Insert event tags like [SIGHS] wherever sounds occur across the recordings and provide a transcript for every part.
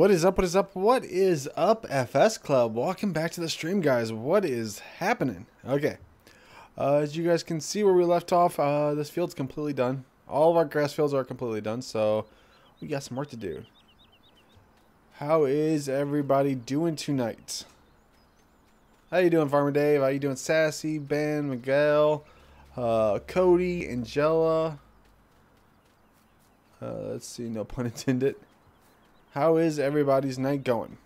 What is up? What is up? What is up, FS Club? Welcome back to the stream, guys. What is happening? Okay. Uh, as you guys can see where we left off, uh, this field's completely done. All of our grass fields are completely done, so we got some work to do. How is everybody doing tonight? How you doing, Farmer Dave? How you doing, Sassy, Ben, Miguel, uh, Cody, Angela? Uh, let's see, no pun intended. How is everybody's night going?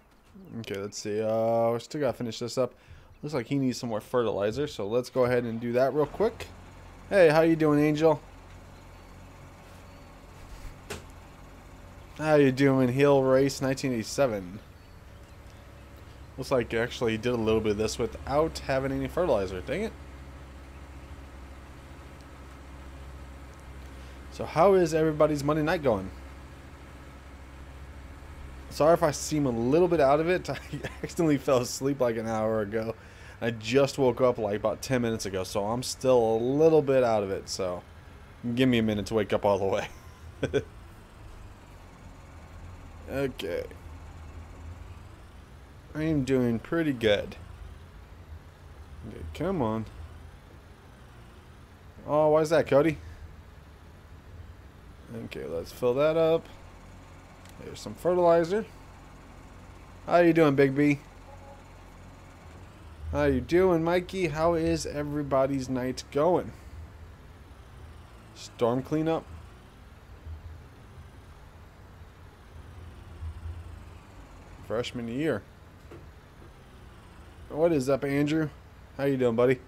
Okay, let's see. Uh, we still gotta finish this up. Looks like he needs some more fertilizer, so let's go ahead and do that real quick. Hey, how you doing, Angel? How you doing, Hill Race 1987? Looks like actually did a little bit of this without having any fertilizer. Dang it. So how is everybody's Monday night going? Sorry if I seem a little bit out of it. [LAUGHS] I accidentally fell asleep like an hour ago. I just woke up like about 10 minutes ago, so I'm still a little bit out of it. So give me a minute to wake up all the way. [LAUGHS] okay. I am doing pretty good. Okay, come on. Oh, why is that, Cody? Okay, let's fill that up. There's some fertilizer. How you doing, Big B? How you doing, Mikey? How is everybody's night going? Storm cleanup? Freshman year. What is up, Andrew? How you doing, buddy?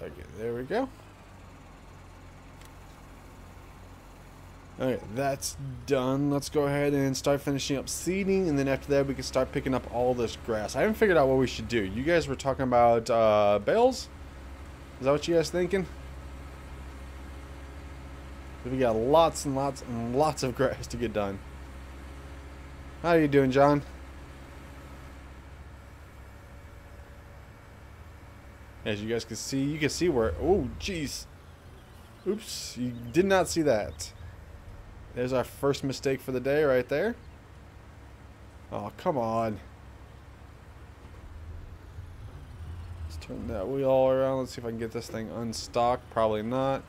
Okay, there we go. Okay, that's done. Let's go ahead and start finishing up seeding, and then after that we can start picking up all this grass. I haven't figured out what we should do. You guys were talking about uh, bales? Is that what you guys thinking? We got lots and lots and lots of [LAUGHS] grass to get done. How are you doing, John? As you guys can see, you can see where... Oh, jeez. Oops, you did not see that. There's our first mistake for the day right there. Oh, come on. Let's turn that wheel all around. Let's see if I can get this thing unstuck. Probably not.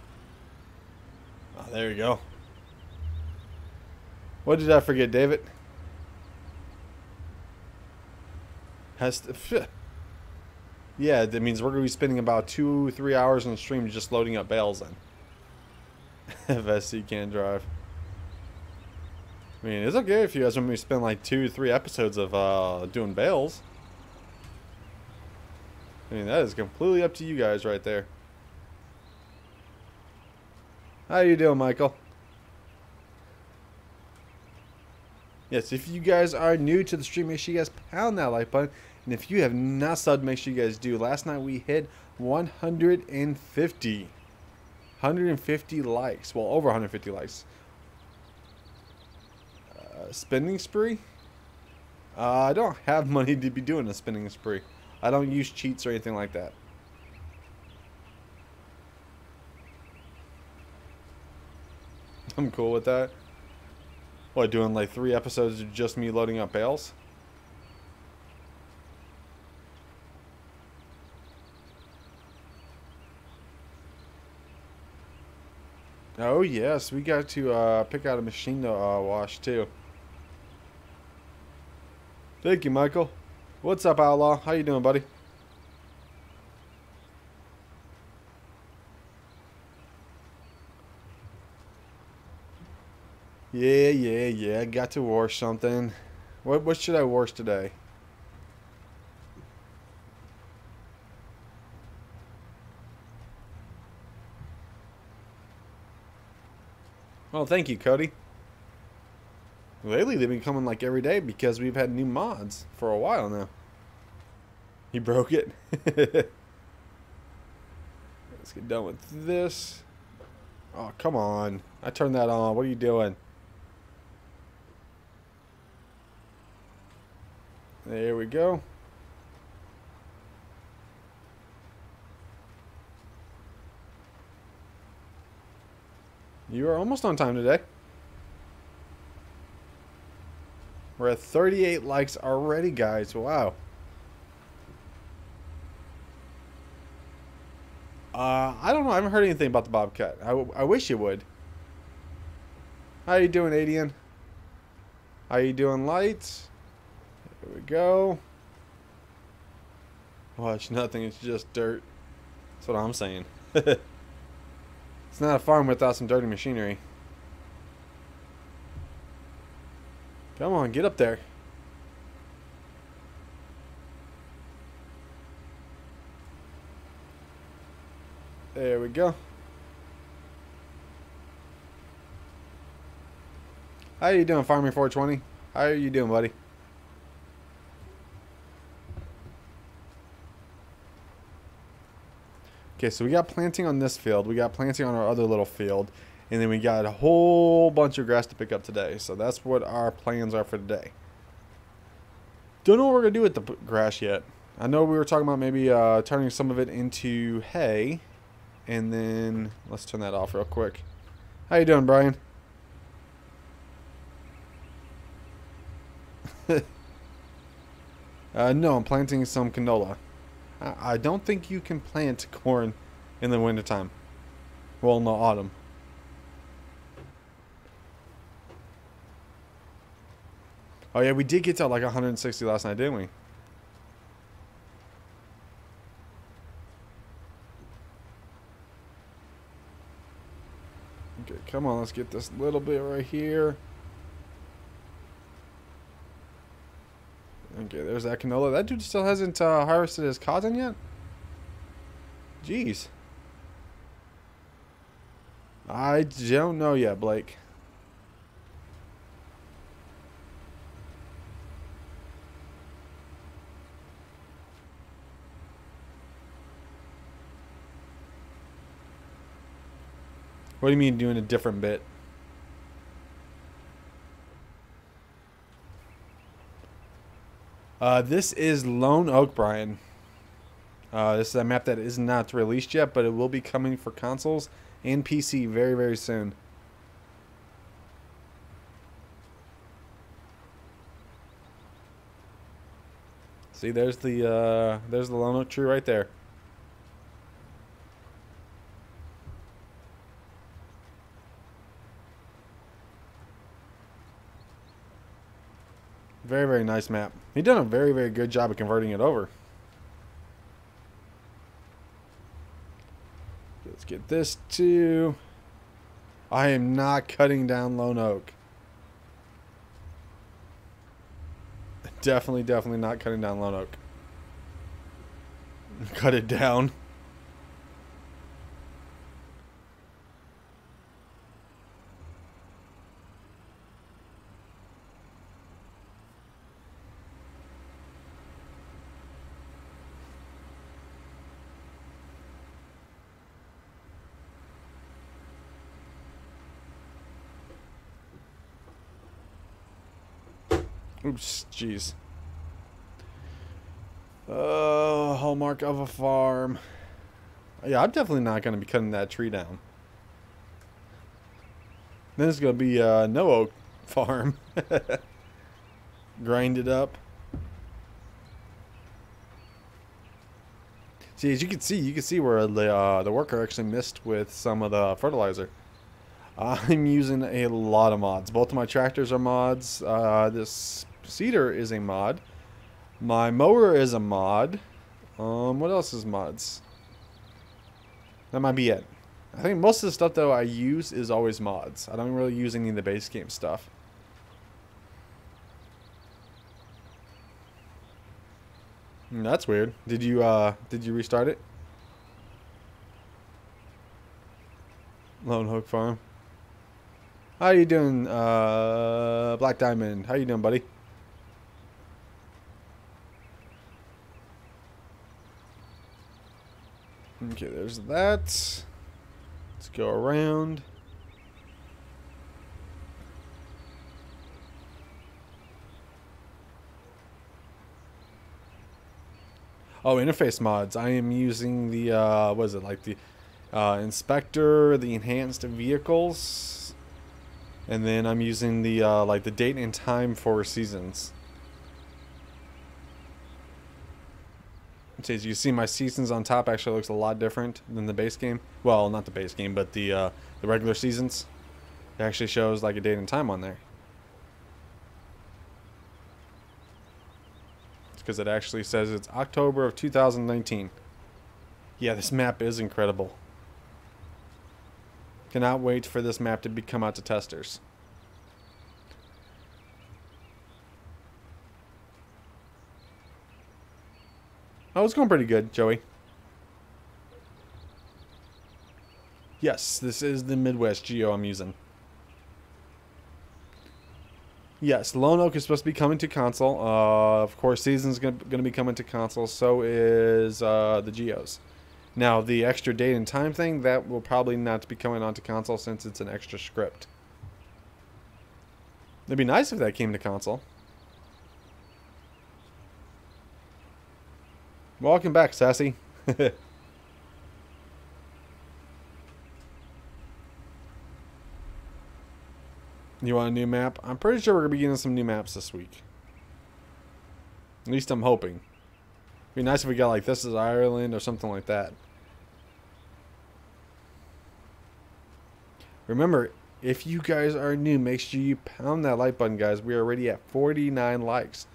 Oh, there you go. What did I forget, David? Has to, yeah, that means we're going to be spending about two, three hours on the stream just loading up bales then. [LAUGHS] if SC can't drive. I mean, it's okay if you guys want me to spend like two, three episodes of uh, doing bales. I mean, that is completely up to you guys right there. How you doing, Michael? Yes, if you guys are new to the stream, make sure you guys pound that like button. And if you have not subbed, make sure you guys do. Last night we hit 150. 150 likes. Well, over 150 likes spending spree? Uh, I don't have [LAUGHS] money to be doing a spending spree. I don't use cheats or anything like that. I'm cool with that. What, doing like three episodes of just me loading up bales? Oh yes, we got to uh, pick out a machine to uh, wash too. Thank you, Michael. What's up, Outlaw? How you doing, buddy? Yeah, yeah, yeah. Got to wash something. What what should I wash today? Well, thank you, Cody. Lately, they've been coming like every day because we've had new mods for a while now. He broke it. [LAUGHS] Let's get done with this. Oh, come on. I turned that on. What are you doing? There we go. You are almost on time today. We're at 38 likes already, guys. Wow. Uh, I don't know. I haven't heard anything about the Bobcat. I, I wish you would. How you doing, Adian? How you doing, Lights? Here we go. Watch nothing. It's just dirt. That's what I'm saying. [LAUGHS] it's not a farm without some dirty machinery. Come on, get up there. There we go. How you doing, Farming 420? How are you doing, buddy? Okay, so we got planting on this field. We got planting on our other little field. And then we got a whole bunch of grass to pick up today. So that's what our plans are for today. Don't know what we're going to do with the grass yet. I know we were talking about maybe uh, turning some of it into hay. And then, let's turn that off real quick. How you doing, Brian? [LAUGHS] uh, no, I'm planting some canola. I don't think you can plant corn in the wintertime. Well, in the autumn. Oh yeah, we did get to like 160 last night, didn't we? Okay, come on, let's get this little bit right here. Okay, there's that canola. That dude still hasn't uh, harvested his cotton yet? Jeez. I don't know yet, Blake. What do you mean doing a different bit? Uh, this is Lone Oak, Brian. Uh, this is a map that is not released yet, but it will be coming for consoles and PC very, very soon. See, there's the uh, there's the Lone Oak tree right there. Very, very nice map. He done a very, very good job of converting it over. Let's get this to... I am not cutting down Lone Oak. Definitely, definitely not cutting down Lone Oak. [LAUGHS] Cut it down. Oops, jeez. Uh, hallmark of a farm. Yeah, I'm definitely not going to be cutting that tree down. Then it's going to be a no oak [LAUGHS] farm. [LAUGHS] Grind it up. See, as you can see, you can see where the uh, the worker actually missed with some of the fertilizer. I'm using a lot of mods. Both of my tractors are mods. Uh, this Seeder is a mod. My mower is a mod. Um, what else is mods? That might be it. I think most of the stuff though I use is always mods. I don't really use any of the base game stuff. Hmm, that's weird. Did you uh did you restart it? Lone Oak Farm. How you doing, uh Black Diamond? How you doing, buddy? Okay, there's that. Let's go around. Oh, interface mods. I am using the, uh, what is it, like the uh, inspector, the enhanced vehicles, And then I'm using the uh, like the date and time for seasons. So as you see, my seasons on top actually looks a lot different than the base game. Well, not the base game, but the uh, the regular seasons. It actually shows like a date and time on there. It's because it actually says it's October of 2019. Yeah, this map is incredible. Cannot wait for this map to be come out to testers. Oh, it's going pretty good, Joey. Yes, this is the Midwest Geo I'm using. Yes, Lone Oak is supposed to be coming to console. Uh, of course, Season's going to be coming to console. So is uh, the Geos. Now, the extra date and time thing, that will probably not be coming onto console since it's an extra script. It'd be nice if that came to console. Welcome back, Sassy. [LAUGHS] you want a new map? I'm pretty sure we're going to be getting some new maps this week. At least I'm hoping. It'd Be nice if we got like This is Ireland or something like that. Remember, if you guys are new, make sure you pound that like button, guys. We are already at 49 likes.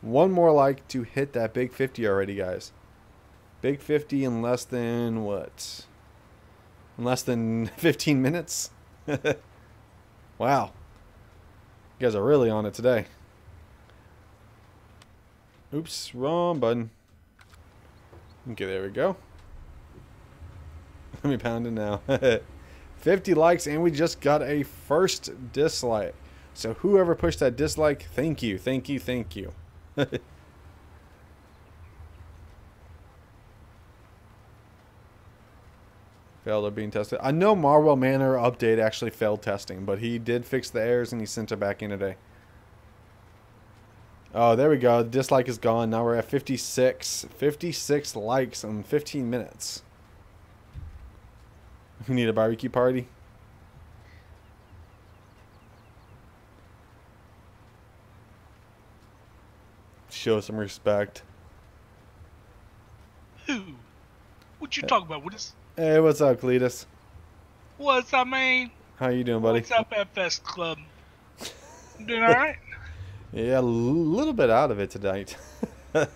One more like to hit that big 50 already, guys. Big 50 in less than what? In less than [LAUGHS] 15 minutes? [LAUGHS] wow. You guys are really on it today. Oops, wrong button. Okay, there we go. [LAUGHS] Let me pound it now. 50 likes, and we just got a first dislike. So whoever pushed that dislike, thank you, thank you, thank you. [LAUGHS] failed of being tested. I know Marwell Manor update actually failed testing, but he did fix the errors and he sent it back in today. Oh, there we go. The dislike is gone. Now we're at 56. 56 likes in 15 minutes. [LAUGHS] We need a barbecue party? Show some respect. Who? What you talking about? What is? Hey, what's up, Cleetus? What's up, man? How you doing, buddy? What's up, FS Club? doing all right? [LAUGHS] Yeah, a little bit out of it tonight. [LAUGHS] I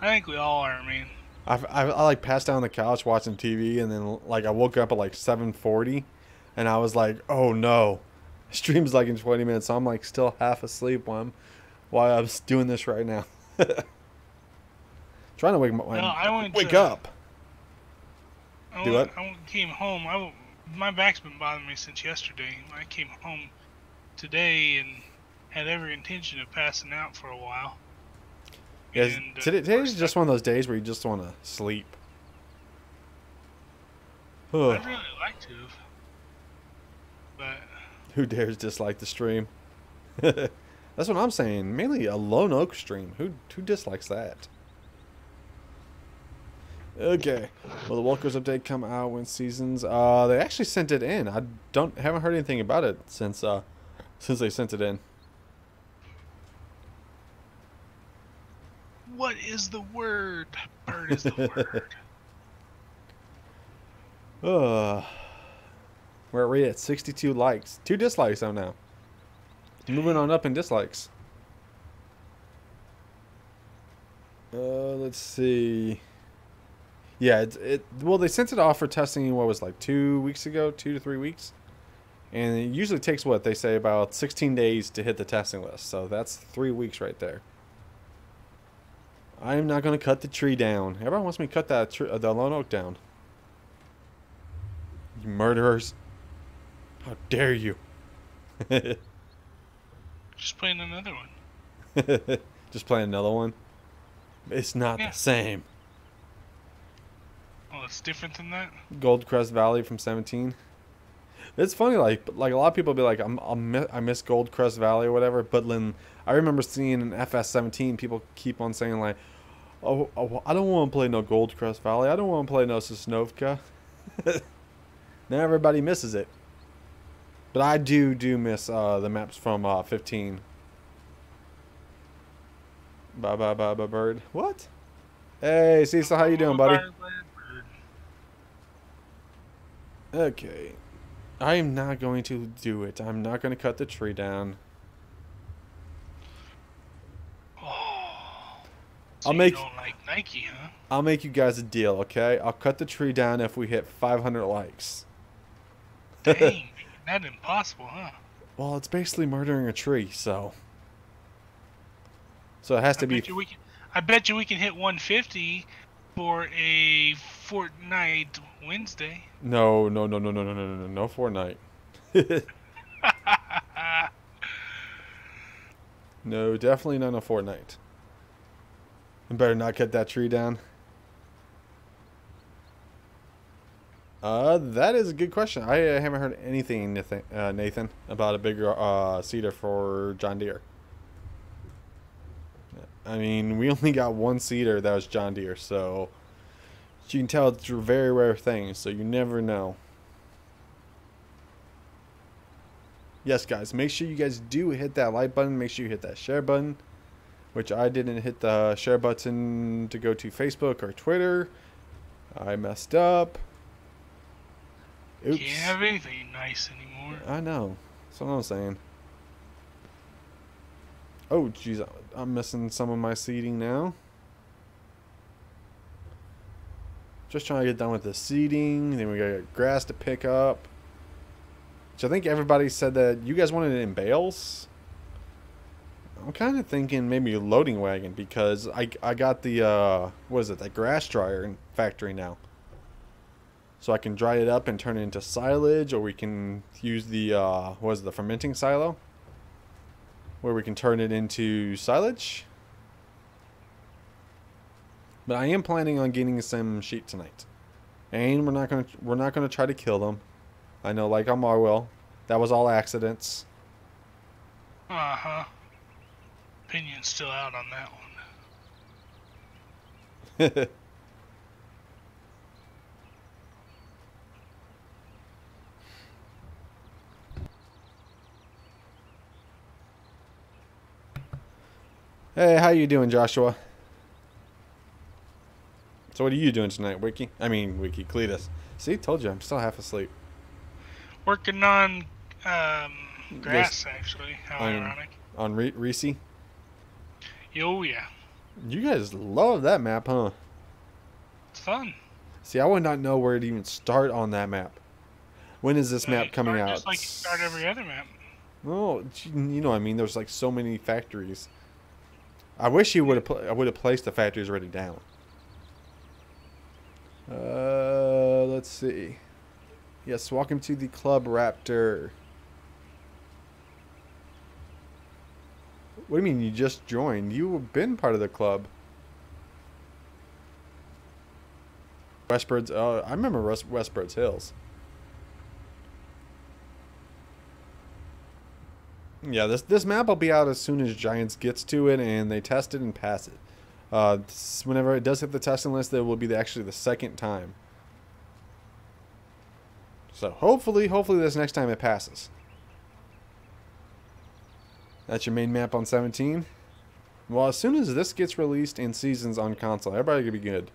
think we all are, man. I, I, I, like passed down on the couch watching TV, and then like I woke up at like 7:40, and I was like, "Oh no, stream's like in 20 minutes." So I'm like still half asleep while I'm while I'm doing this right now. [LAUGHS] [LAUGHS] Trying to wake my no, I went wake to, up. I Do went, what? I came home. I, my back's been bothering me since yesterday. I came home today and had every intention of passing out for a while. Yeah, And, uh, today, today's first just one of those days where you just want to sleep. I'd really like to, but who dares dislike the stream? [LAUGHS] That's what I'm saying. Mainly a lone oak stream. Who who dislikes that? Okay. Will the Walkers update come out when seasons? Uh, they actually sent it in. I don't haven't heard anything about it since uh since they sent it in. what is the word? Bird is the word. [LAUGHS] Uh, we're already at 62 likes. Two dislikes though now. Moving on up in dislikes. Uh, let's see. Yeah, it, it well they sent it off for testing. What was like two weeks ago, two to three weeks, and it usually takes what they say about 16 days to hit the testing list. So that's three weeks right there. I am not going to cut the tree down. Everyone wants me to cut that uh, the lone oak down. You murderers! How dare you! [LAUGHS] Just playing another one. [LAUGHS] Just playing another one. It's not Yeah. the same. Oh, it's different than that. Goldcrest Valley from 17. It's funny, like like a lot of people be like, I'm, I'm I miss Goldcrest Valley or whatever. But then I remember seeing in FS17, people keep on saying like, oh, oh I don't want to play no Goldcrest Valley. I don't want to play no Sosnovka. [LAUGHS] now everybody misses it. But I do do miss uh, the maps from uh, 15. Bye bye bye bye bird. What? Hey, Cecil, how you doing, buddy? Okay. I am not going to do it. I'm not going to cut the tree down. [SIGHS] Oh. So I'll you make- don't like Nike, huh? I'll make you guys a deal, okay? I'll cut the tree down if we hit 500 likes. Dang, that impossible, huh? Well, it's basically murdering a tree, so. So it has I to be. bet you we can. I bet you we can hit 150 for a Fortnite Wednesday. No, no, no, no, no, no, no, no, no, no Fortnite. [LAUGHS] no, definitely not a Fortnite. I better not cut that tree down. Uh, that is a good question. I uh, haven't heard anything, Nathan, uh, Nathan about a bigger uh, seeder for John Deere. I mean, we [LAUGHS] only got one seeder that was John Deere, so you can tell it's a very rare thing, so you never know. Yes, guys, make sure you guys do hit that like button. Make sure you hit that share button, which I didn't hit the share button to go to Facebook or Twitter. I messed up. Oops. Can't have anything nice anymore. I know. That's what I'm saying. Oh, jeez. I'm missing some of my seeding now. Just trying to get done with the seeding. Then we got grass to pick up. Which I think everybody said that you guys wanted it in bales. I'm kind of thinking maybe a loading wagon because I, I got the, uh, what is it, that grass dryer factory now. So I can dry it up and turn it into silage, or we can use the uh, what is it, the fermenting silo, where we can turn it into silage. But I am planning on getting some sheep tonight, and we're not gonna we're not gonna try to kill them. I know, like on Marwell, that was all accidents. Uh huh. Opinion's still out on that one. [LAUGHS] hey, how you doing, Joshua? So what are you doing tonight, Wicky? I mean, Wicky Cleetus. See, told you, I'm still half asleep. Working on um, grass, actually. How On- ironic. On Re- Reese, Oh, yeah. you guys love that map, huh? It's fun. See, I would not know where to even start on that map. When is this Uh, map coming out? Just like you start every other map. Oh, you know, what I mean, there's like so many factories. I wish you would have. I would have placed the factories already down. Uh, let's see. Yes, welcome to the Club Raptor. What do you mean you just joined? You've been part of the club. Westbird's. Uh, I remember West, Westbridge Hills. Yeah, this this map will be out as soon as Giants gets to it and they test it and pass it. Uh, this- whenever it does hit the testing list, it will be the, actually the second time. So hopefully, hopefully this next time it passes. That's your main map on 17. Well, as soon as this gets released in seasons on console, everybody gonna be good.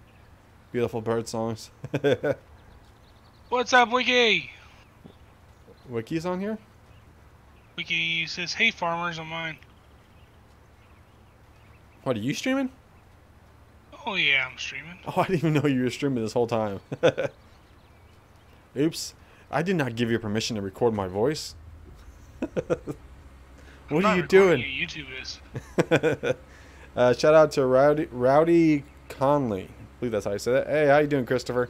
Beautiful bird songs. [LAUGHS] What's up, Wicky? Wicky's on here. Wicky says, "Hey, farmers on mine." What are you streaming? Oh yeah, I'm streaming. Oh, [LAUGHS] I didn't even know you were streaming this whole time. [LAUGHS] Oops. I did not give you permission to record my voice. [LAUGHS] what are you doing? it, YouTube is. uh, shout out to Rowdy, Rowdy Conley. I believe that's how you say that. Hey, how you doing, Christopher?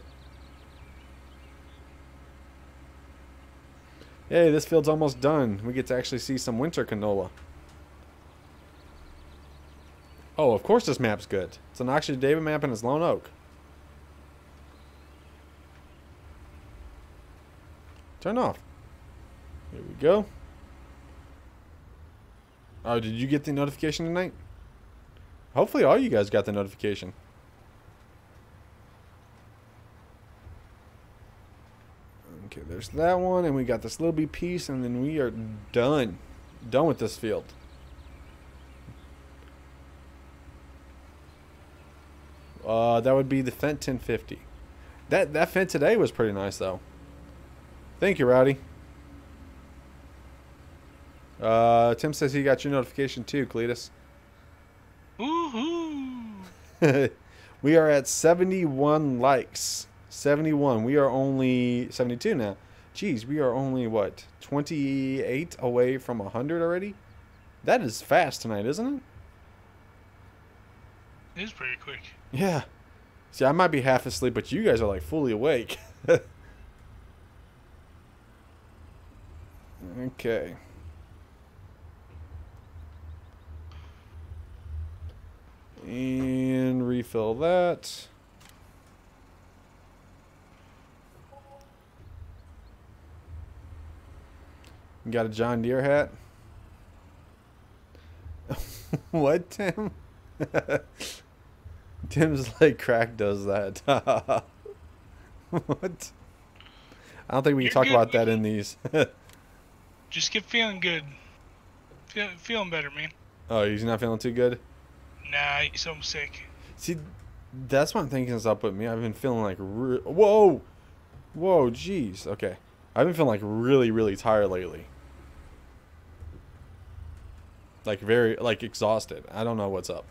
Hey, this field's almost done. We get to actually see some winter canola. Oh, of course this map's good. It's an Oxygen David map and it's Lone Oak. Turn off. Here we go. Oh, did you get the notification tonight? Hopefully all you guys got the notification. Okay, there's that one, and we got this little bit piece, and then we are done. Done with this field. Uh, that would be the Fendt 1050. That that Fendt today was pretty nice though. Thank you, Rowdy. Uh, Tim says he got your notification too, Cleetus. Woohoo! [LAUGHS] we are at 71 likes. 71. We are only 72 now. Jeez, we are only what 28 away from 100 already. That is fast tonight, isn't it? It is pretty quick. Yeah. See, I might be half asleep, but you guys are like fully awake. [LAUGHS] okay. And refill that. You got a John Deere hat? [LAUGHS] what, Tim? [LAUGHS] Tim's like crack does that. [LAUGHS] what? I don't think we can You're talk good, about that in these. Just keep feeling good. Feel, feeling better, man. oh, he's not feeling too good. Nah, you so sick. See, that's what I'm thinking is up with me. I've been feeling like, whoa, whoa, jeez. Okay, I've been feeling like really, really tired lately. Like very, like exhausted. I don't know what's up.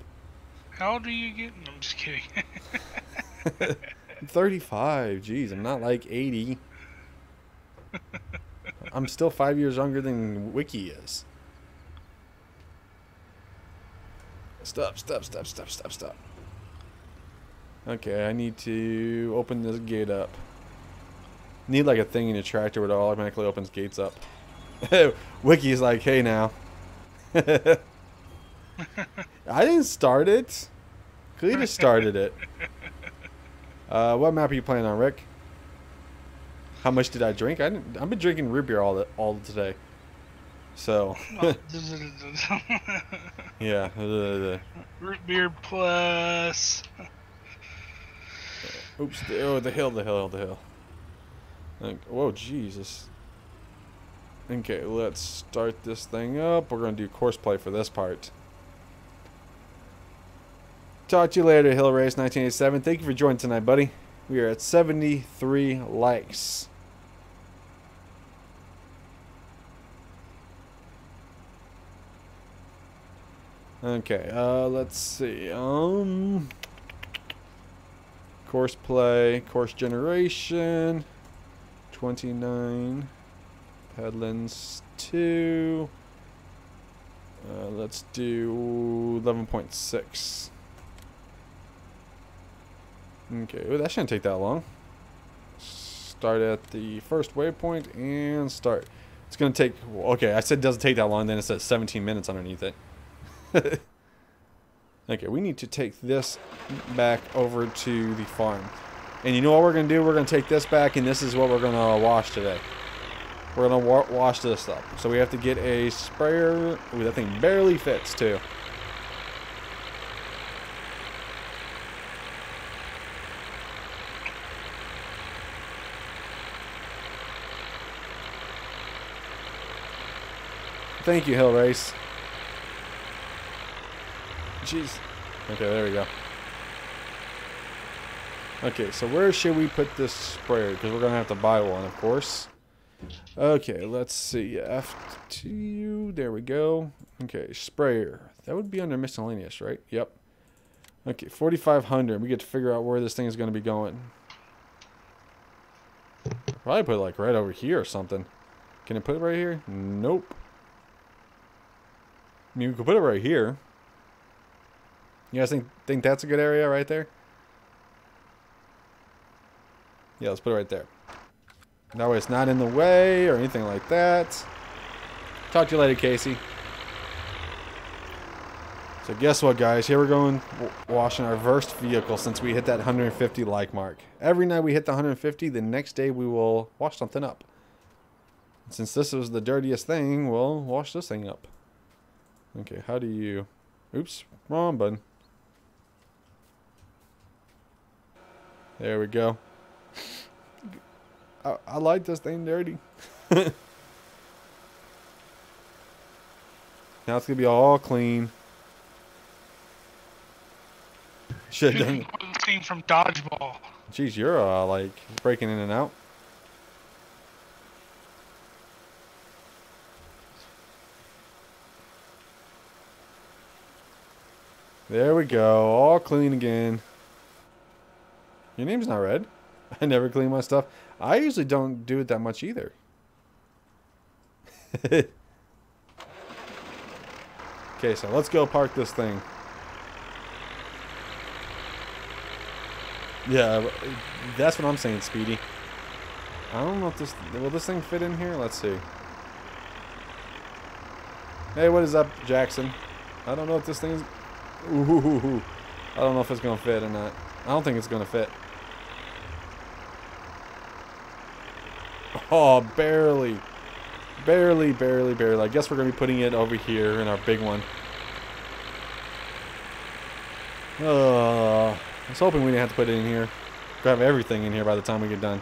How old are you getting? I'm just kidding. [LAUGHS] 35. Jeez, I'm not like 80. [LAUGHS] I'm still five years younger than Wicky is. Stop, stop, stop, stop, stop, stop. Okay, I need to open this gate up. Need like a thing in your tractor where it automatically opens gates up. [LAUGHS] Wicky's like, hey now. [LAUGHS] I didn't start it. Cleetus started it. [LAUGHS] Uh, what map are you playing on, Rick? How much did I drink? I didn't, I've been drinking root beer all the, all today. So, [LAUGHS] yeah. Root beer plus. Oops. The, oh, the hill, the hill, the hill. Like, whoa, Jesus. Okay, let's start this thing up. We're going to do course play for this part. Talk to you later, Hill Race 1987. Thank you for joining tonight, buddy. We are at 73 likes. Okay, uh, let's see. Um, course play, course generation, 29, Headlands 2. Uh, let's do 11.6. Okay, well, that shouldn't take that long. Start at the first waypoint and start. It's going to take, okay, I said it doesn't take that long, then it says 17 minutes underneath it. [LAUGHS] okay, we need to take this back over to the farm. And you know what we're going to do? We're going to take this back, and this is what we're going to wash today. We're going to wa wash this up. So we have to get a sprayer. Ooh, that thing barely fits, too. Thank you, Hill Race. Jeez. Okay, there we go. Okay, so where should we put this sprayer? Because we're going to have to buy one, of course. Okay, let's see. F2, there we go. Okay, sprayer. That would be under miscellaneous, right? Yep. Okay, 4,500. We get to figure out where this thing is going to be going. Probably put it like right over here or something. Can I put it right here? Nope. I mean, we could put it right here. You guys think think that's a good area right there? Yeah, let's put it right there. That way it's not in the way or anything like that. Talk to you later, Casey. So guess what, guys? Here we're going washing our first vehicle since we hit that 150 like mark. Every night we hit the 150, the next day we will wash something up. Since this was the dirtiest thing, we'll wash this thing up. Okay, how do you... Oops, wrong button. There we go. I, I like this thing dirty. now it's gonna be all clean. Should have done. One scene from Dodgeball. Jeez, you're uh, like breaking in and out. There we go, all clean again. Your name's not red. [LAUGHS] I never clean my stuff. I usually don't do it that much either. [LAUGHS] okay, so let's go park this thing. Yeah, that's what I'm saying, Speedy. I don't know if this... Will this thing fit in here? Let's see. Hey, what is up, Jackson? I don't know if this thing's... Ooh, I don't know if it's going to fit or not. I don't think it's going to fit. Oh, barely. Barely, barely, barely. I guess we're going to be putting it over here in our big one. Uh, I was hoping we didn't have to put it in here. Grab everything in here by the time we get done.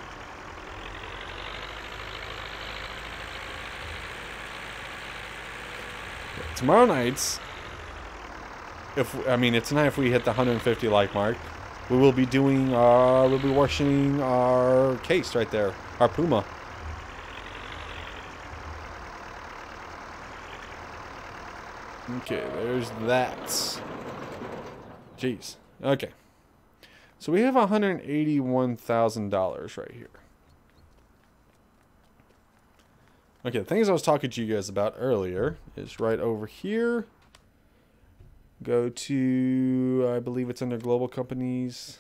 Tomorrow nights, if I mean it's tonight if we hit the 150 like mark, we will be doing uh we'll be washing our case right there, our Puma. Okay, there's that. Jeez. Okay. So we have $181,000 right here. Okay, the things I was talking to you guys about earlier is right over here. Go to, I believe it's under global companies.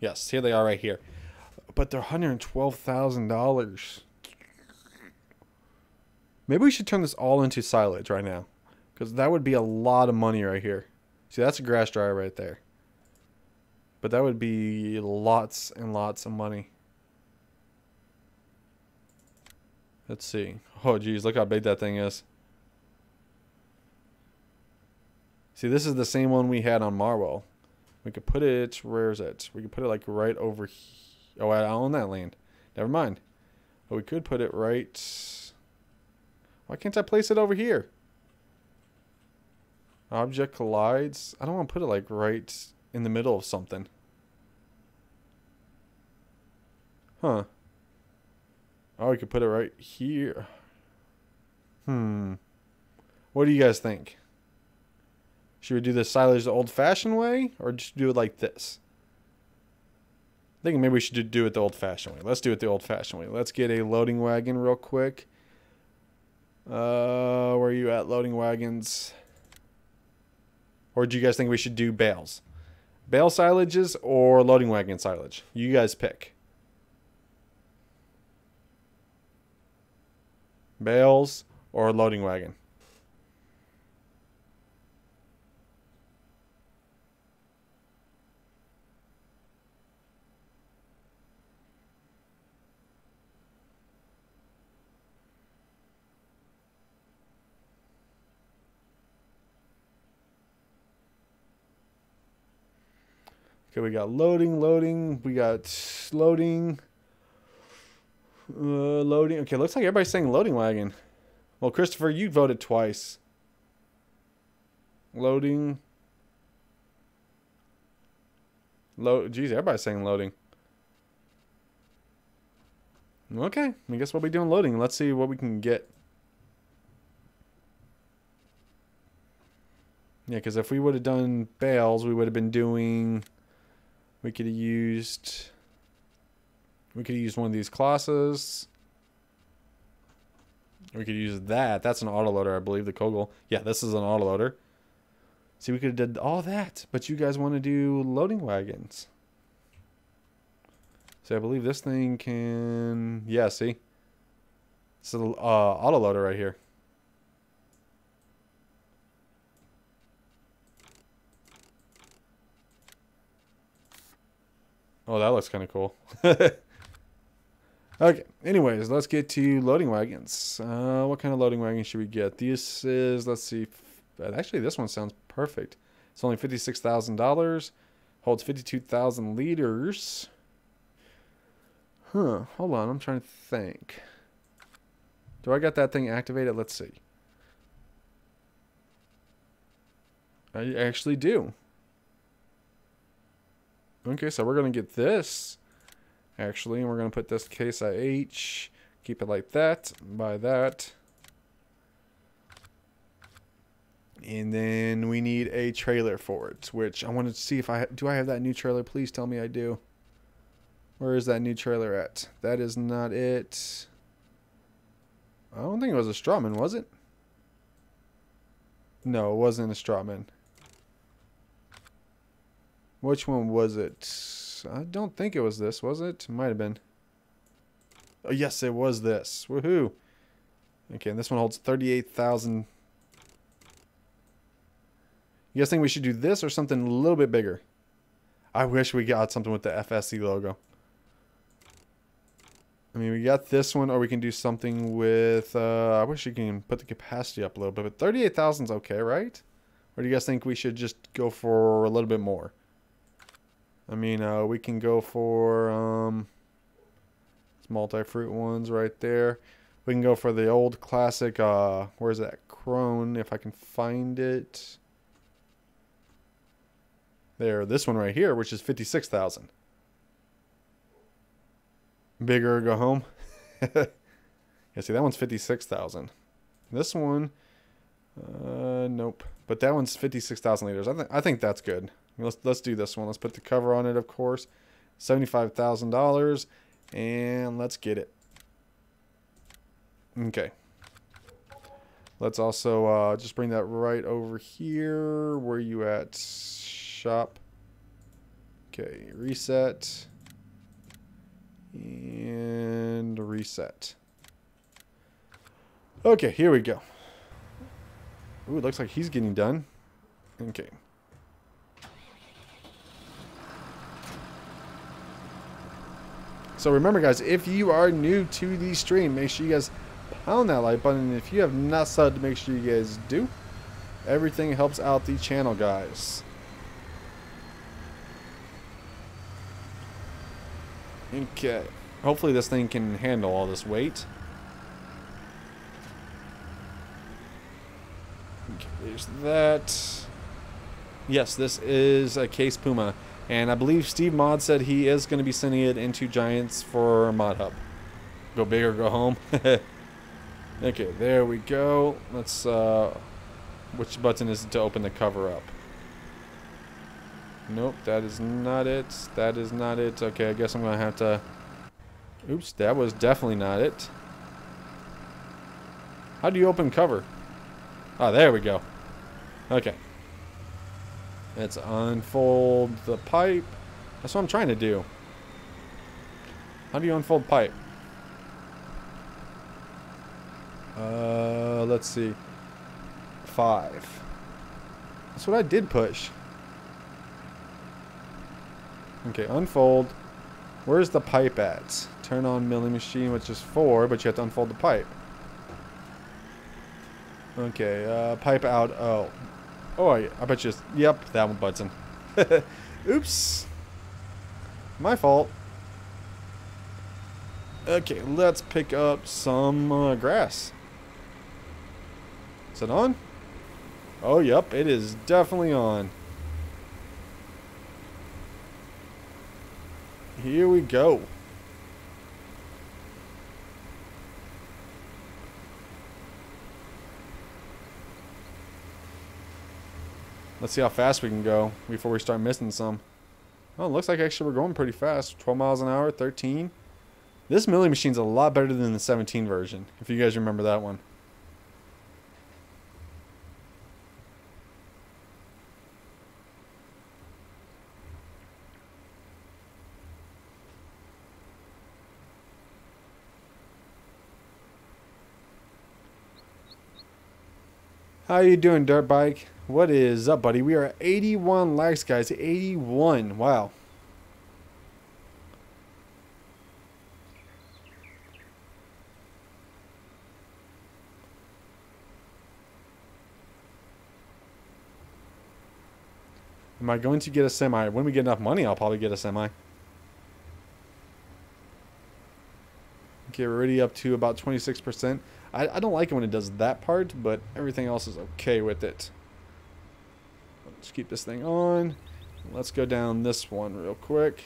Yes, here they are right here. But they're $112,000. Maybe we should turn this all into silage right now. Because that would be a lot of money right here. See, that's a grass dryer right there. But that would be lots and lots of money. Let's see. Oh, geez, look how big that thing is. See, this is the same one we had on Marwell. We could put it, where is it? We could put it like right over here. Oh, I own that land. Never mind. But we could put it right... Why can't I place it over here? Object collides. I don't want to put it like right in the middle of something. Huh. Oh, we could put it right here. Hmm. What do you guys think? Should we do the silage the old-fashioned way, or just do it like this? I think maybe we should do it the old-fashioned way. Let's do it the old-fashioned way. Let's get a loading wagon real quick. Uh, where are you at, loading wagons? Or do you guys think we should do bales? Bale silages or loading wagon silage? You guys pick. Bales or loading wagon? Okay, we got loading, loading. We got loading. Uh, loading. Okay, looks like everybody's saying loading wagon. Well, Christopher, you voted twice. Loading. Load. Jeez, everybody's saying loading. Okay, I guess we'll be doing loading. Let's see what we can get. Yeah, because if we would have done bales, we would have been doing... We could have used... We could used one of these classes. We could use that. That's an autoloader, I believe, the Kogel. Yeah, this is an autoloader. See, we could have did all that, but you guys want to do loading wagons. See, I believe this thing can... Yeah, see? It's an uh, autoloader right here. Oh, that looks kind of cool. [LAUGHS] okay, anyways, let's get to loading wagons. Uh, what kind of loading wagon should we get? This is, let's see, actually this one sounds perfect. It's only $56,000, holds 52,000 liters. Huh, hold on, I'm trying to think. Do I got that thing activated? Let's see. I actually do. Okay, so we're going to get this, actually, and we're going to put this case IH, keep it like that, buy that. And then we need a trailer for it, which I wanted to see if I, do I have that new trailer? Please tell me I do. Where is that new trailer at? That is not it. I don't think it was a Strautmann, was it? No, it wasn't a Strautmann. Which one was it? I don't think it was this, was it? Might have been. Oh, yes, it was this. Woohoo. Okay, and this one holds 38,000. You guys think we should do this or something a little bit bigger? I wish we got something with the FSC logo. I mean, we got this one, or we can do something with, uh, I wish you can put the capacity up a little bit, but 38,000 is okay, right? Or do you guys think we should just go for a little bit more? I mean, uh, we can go for, um, multi-fruit ones right there. We can go for the old classic, uh, where's that? Krone, if I can find it. There, this one right here, which is 56,000. Bigger, go home. [LAUGHS] yeah, see, that one's 56,000. This one, uh, nope. But that one's 56,000 liters. I, th I think that's good. Let's, let's do this one. Let's put the cover on it, of course. $75,000. And let's get it. Okay. Let's also uh, just bring that right over here. Where you at? Shop. Okay, reset and reset. Okay, here we go. Ooh, it looks like he's getting done. Okay. So remember guys, if you are new to the stream, make sure you guys pound that like button. And if you have not subbed, make sure you guys do. Everything helps out the channel, guys. Okay. Hopefully this thing can handle all this weight. Okay, there's that. Yes, this is a Case Puma. And I believe Steve Mod said he is going to be sending it into Giants for Mod Hub. Go big or go home. [LAUGHS] okay, there we go. Let's, uh, which button is it to open the cover up? Nope, that is not it. That is not it. Okay, I guess I'm going to have to... Oops, that was definitely not it. How do you open cover? Oh, there we go. Okay. Let's unfold the pipe. That's what I'm trying to do. How do you unfold pipe? Uh, let's see. Five. That's what I did push. Okay, unfold. Where's the pipe at? Turn on milling machine, which is four, but you have to unfold the pipe. Okay, uh, pipe out. Oh. Oh, I, I bet you. Yep, that one button. [LAUGHS] Oops. My fault. Okay, let's pick up some uh, grass. Is it on? Oh, yep, it is definitely on. Here we go. Let's see how fast we can go before we start missing some. Oh, it looks like actually we're going pretty fast. 12 miles an hour, 13. This milling machine's a lot better than the 17 version, if you guys remember that one. How are you doing, dirt bike? What is up, buddy? We are 81 likes, guys. 81. Wow. Am I going to get a semi? When we get enough money, I'll probably get a semi. Okay, we're already up to about 26%. I, I don't like it when it does that part, but everything else is okay with it. Let's keep this thing on. Let's go down this one real quick.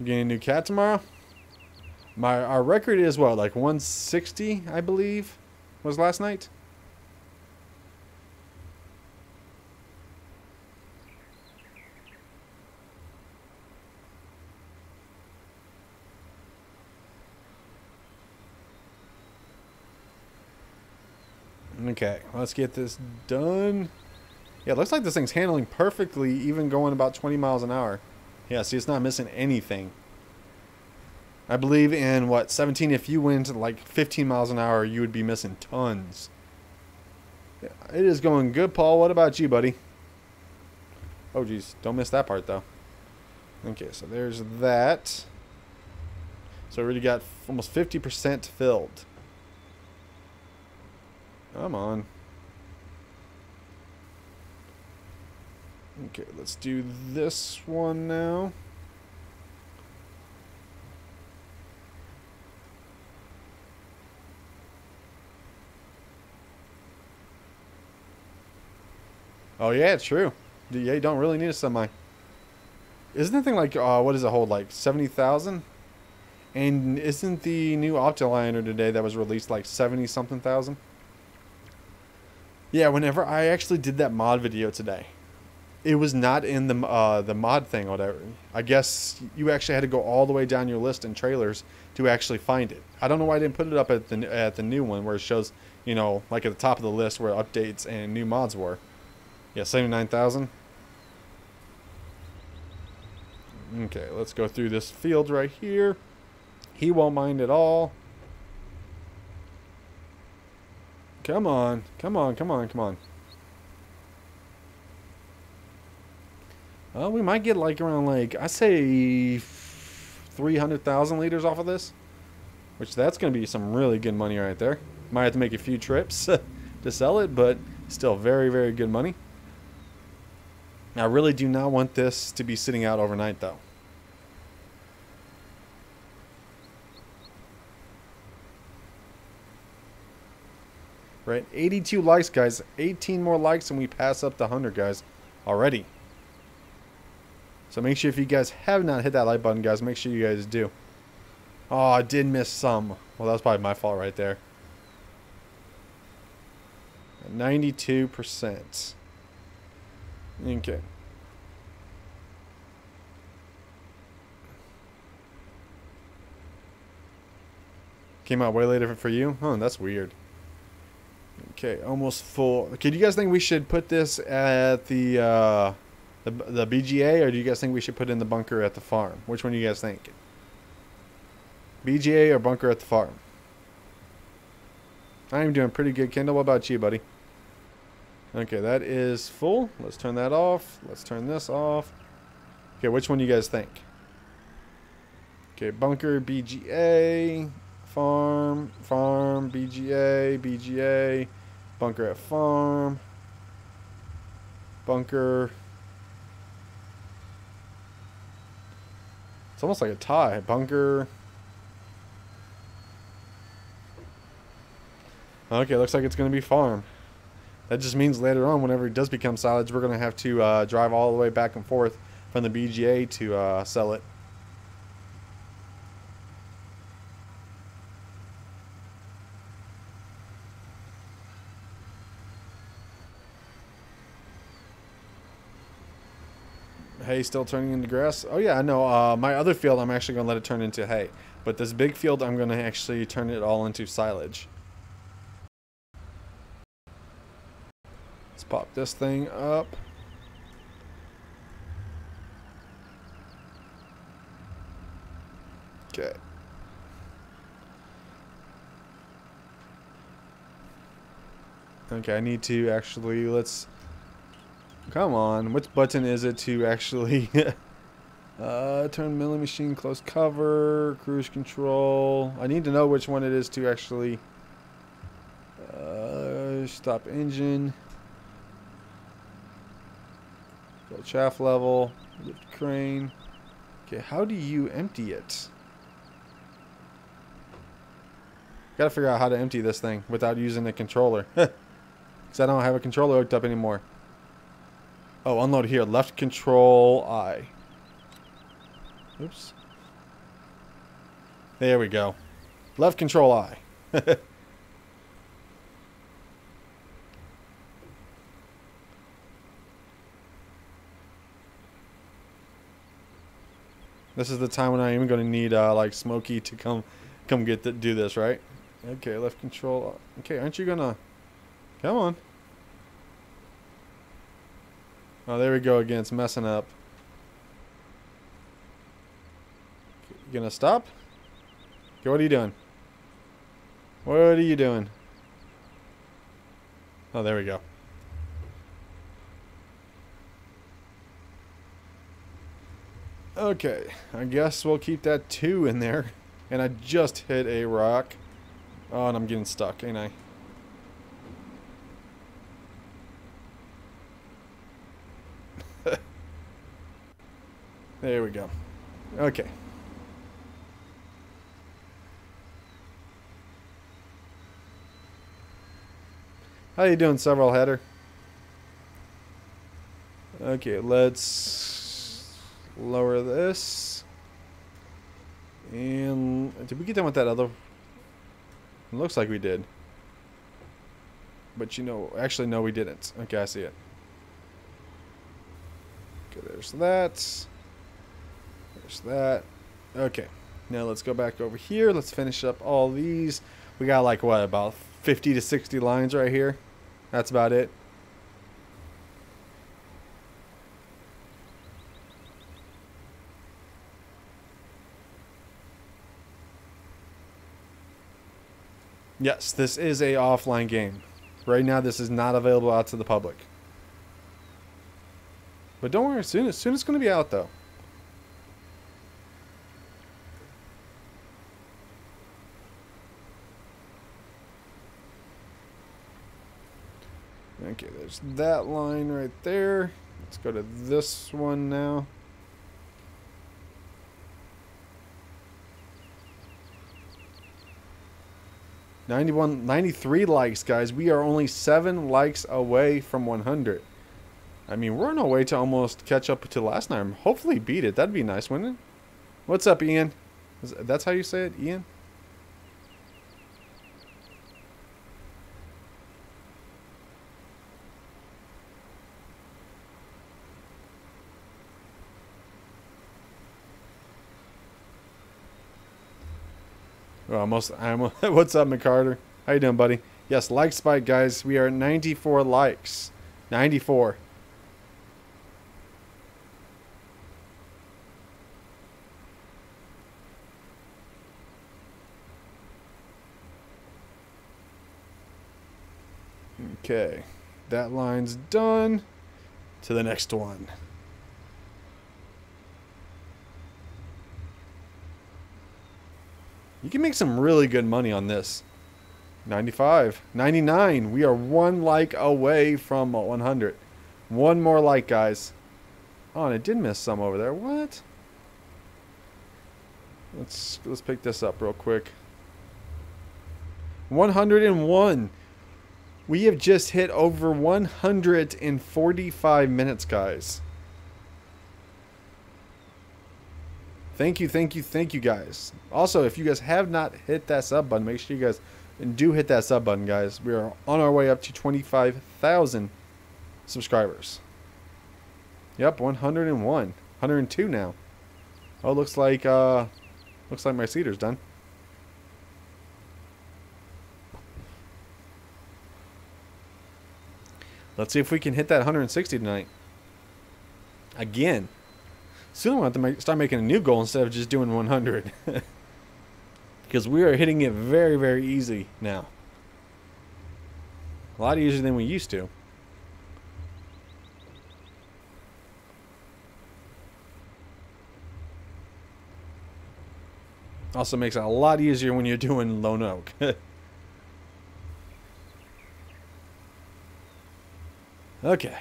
Getting a new cat tomorrow? My our record is what, like 160, I believe, was last night. Okay, let's get this done. Yeah, looks like this thing's handling perfectly, even going about 20 miles an hour. Yeah, see, it's not missing anything. I believe in, what, 17, if you went like 15 miles an hour, you would be missing tons. It is going good, Paul. What about you, buddy? Oh, geez. Don't miss that part, though. Okay, so there's that. So we already got almost 50% filled. Come on. Okay, let's do this one now. Oh yeah, it's true. Yeah, you don't really need a semi. Isn't the thing like, uh, what does it hold, like 70,000? And isn't the new Optiliner today that was released like 70 something thousand? Yeah, whenever I actually did that mod video today, it was not in the uh, the mod thing or whatever. I guess you actually had to go all the way down your list in trailers to actually find it. I don't know why I didn't put it up at the at the new one where it shows, you know, like at the top of the list where updates and new mods were. Yeah, 79,000. Okay, let's go through this field right here. He won't mind at all. Come on. Come on, come on, come on. Well, we might get like around like, I say 300,000 liters off of this. Which that's going to be some really good money right there. Might have to make a few trips [LAUGHS] to sell it, but still very, very good money. I really do not want this to be sitting out overnight though. Right, 82 likes, guys. 18 more likes and we pass up the 100, guys, already. So make sure if you guys have not hit that like button, guys, make sure you guys do. Oh, I did miss some. Well, that was probably my fault right there. 92%. Okay. Came out way later for you? Huh, that's weird. Okay, almost full. Okay, do you guys think we should put this at the, uh, the the BGA, or do you guys think we should put in the bunker at the farm? Which one do you guys think? BGA or bunker at the farm? I'm doing pretty good, Kendall. What about you, buddy? Okay, that is full. Let's turn that off. Let's turn this off. Okay, which one do you guys think? Okay, bunker, BGA, farm, farm, BGA, BGA, bunker at farm, bunker. It's almost like a tie. Bunker. Okay, looks like it's going to be farm. That just means later on, whenever it does become silage, we're going to have to uh, drive all the way back and forth from the BGA to uh, sell it. Hay still turning into grass? Oh yeah, I know. Uh, my other field, I'm actually going to let it turn into hay. But this big field, I'm going to actually turn it all into silage. Let's pop this thing up. Okay. Okay, I need to actually, let's Come on, which button is it to actually [LAUGHS] uh, turn milling machine close cover, cruise control. I need to know which one it is to actually uh, stop engine. Go chaff level, lift crane. Okay, how do you empty it? Gotta figure out how to empty this thing without using the controller. [LAUGHS] Because I don't have a controller hooked up anymore. Oh, unload here. Left control I. Oops. There we go. Left control I. [LAUGHS] this is the time when I'm even going to need uh, like Smokey to come come get do this, right? Okay, left control. Okay, aren't you gonna? Come on. Oh, there we go again. It's messing up. You gonna stop? Okay, what are you doing? What are you doing? Oh, there we go. Okay, I guess we'll keep that two in there. And I just hit a rock. Oh, and I'm getting stuck, ain't I? There we go. Okay. How you doing, several header? Okay, let's lower this. And did we get done with that other? It looks like we did. But you know, actually no we didn't. Okay, I see it. Okay, there's that. There's that. Okay. Now let's go back over here. Let's finish up all these. We got like what, about 50 to 60 lines right here? That's about it. Yes, this is a offline game. Right now, this is not available out to the public. But don't worry, soon, soon it's going to be out, though. Okay, there's that line right there. Let's go to this one now. Ninety-one, ninety-three likes, guys. We are only seven likes away from 100. I mean, we're on our way to almost catch up to last night. Hopefully beat it. That'd be nice, wouldn't it? What's up, Ian? That's how you say it, Ian? Almost. I'm. [LAUGHS] What's up, McCarter? How you doing, buddy? Yes, like spike, guys. We are at 94 likes. 94. Okay, that line's done. To the next one. You can make some really good money on this. 95. 99. We are one like away from 100. One more like, guys. Oh, and it did miss some over there. What? Let's let's pick this up real quick. 101. We have just hit over 145 minutes, guys. Thank you, thank you, thank you, guys. Also, if you guys have not hit that sub button, make sure you guys do hit that sub button, guys. We are on our way up to 25,000 subscribers. Yep, 101. 102 now. Oh, looks like, uh, looks like my seeder's done. Let's see if we can hit that 160 tonight. Again. Soon we'll have to make, start making a new goal instead of just doing 100. [LAUGHS] because we are hitting it very, very easy now. A lot easier than we used to. Also makes it a lot easier when you're doing Lone Oak. [LAUGHS] okay.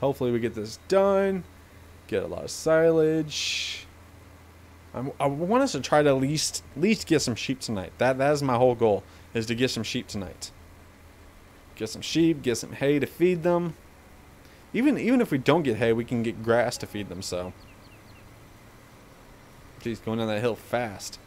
Hopefully we get this done. Get a lot of silage. I'm, I want us to try to at least, least get some sheep tonight. That that is my whole goal, is to get some sheep tonight. Get some sheep, get some hay to feed them. Even even if we don't get hay, we can get grass to feed them. So, jeez, going down that hill fast.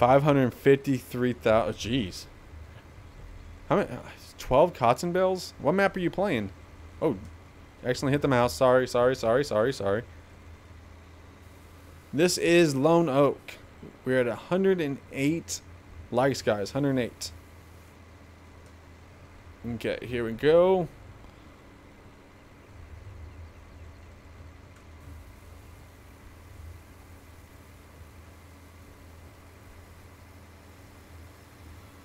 Five hundred fifty-three thousand. Jeez. How many? Twelve cotton bales. What map are you playing? Oh, accidentally hit the mouse. Sorry, sorry, sorry, sorry, sorry. This is Lone Oak. We're at 108 likes, guys. 108. Okay, here we go.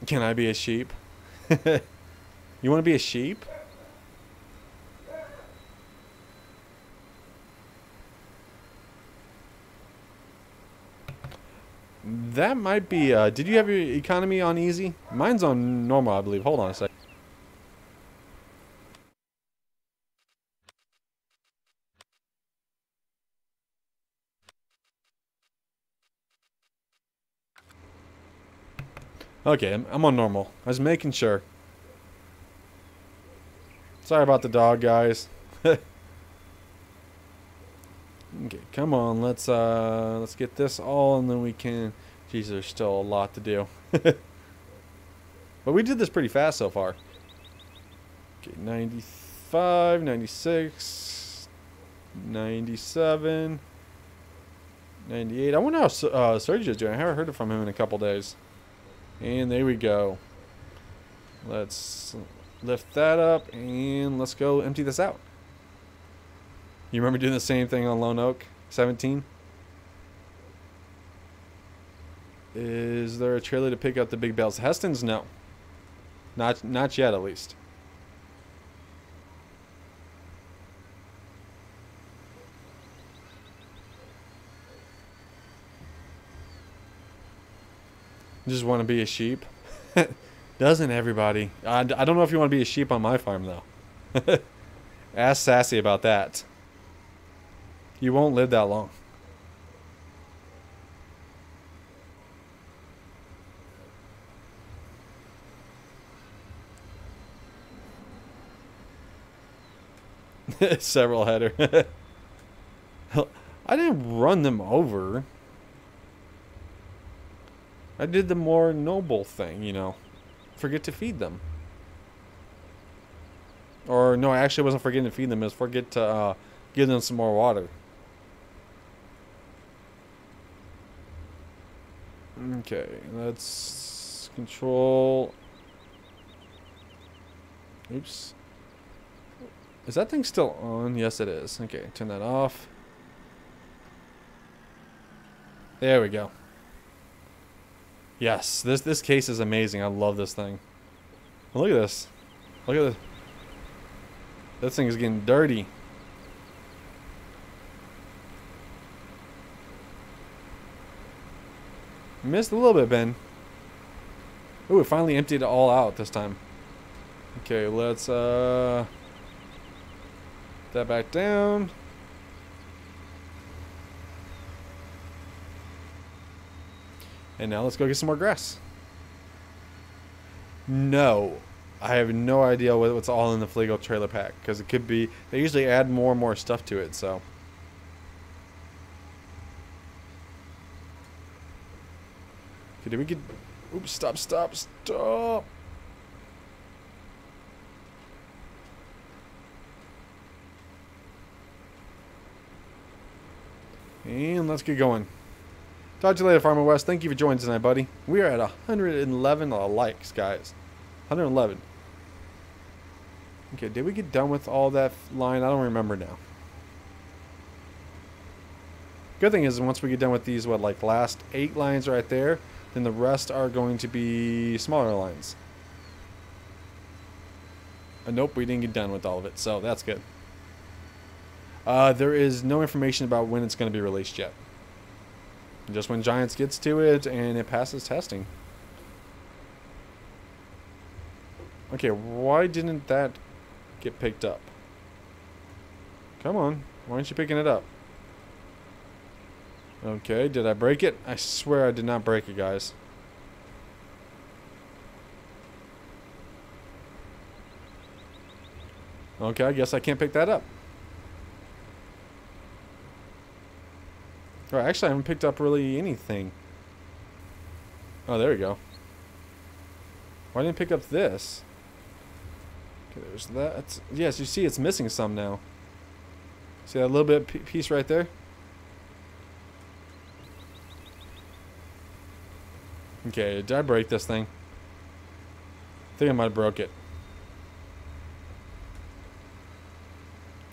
Can I be a sheep? [LAUGHS] you want to be a sheep? That might be, uh, did you have your economy on easy? Mine's on normal, I believe. Hold on a sec. Okay, I'm, on normal. I was making sure. Sorry about the dog, guys. [LAUGHS] okay, come on. Let's uh, let's get this all, and then we can. Jeez, there's still a lot to do. [LAUGHS] but we did this pretty fast so far. Okay, 95, 96, 97, 98. I wonder how uh, Sergio is doing. I haven't heard from him in a couple days. And there we go. Let's lift that up and let's go empty this out. You remember doing the same thing on Lone Oak 17? Is there a trailer to pick up the big bells? Heston's no. Not not yet at least. Just want to be a sheep. [LAUGHS] Doesn't everybody? I, I don't know if you want to be a sheep on my farm, though. [LAUGHS] Ask Sassy about that. You won't live that long. [LAUGHS] Several header. I didn't run them over. I did the more noble thing, you know. Forget to feed them. Or, no, I actually wasn't forgetting to feed them. It was forget to uh, give them some more water. Okay, let's control... Oops. Is that thing still on? Yes, it is. Okay, turn that off. There we go. Yes, this this case is amazing. I love this thing. look at this. Look at this. This thing is getting dirty. Missed a little bit, Ben. Ooh, it finally emptied it all out this time. Okay, let's uh that back down. And now let's go get some more grass. No. I have no idea what's all in the Fliegl trailer pack. Because it could be... They usually add more and more stuff to it, so... Okay, did we get... Oops, stop, stop, stop! And let's get going. Talk to you later, Farmer West. Thank you for joining tonight, buddy. We are at 111 likes, guys. 111. Okay, did we get done with all that line? I don't remember now. Good thing is, once we get done with these, what, like last eight lines right there, Then the rest are going to be smaller lines. Uh, nope, we didn't get done with all of it, so that's good. Uh, there is no information about when it's going to be released yet. Just when Giants gets to it and it passes testing. Okay, why didn't that get picked up? Come on, why aren't you picking it up? Okay, did I break it? I swear I did not break it, guys. Okay, I guess I can't pick that up. Or actually, I haven't picked up really anything. Oh, there we go. Why didn't I pick up this? Okay, there's that. Yes, you see it's missing some now. See that little bit piece right there? Okay, did I break this thing? I think I might have broke it.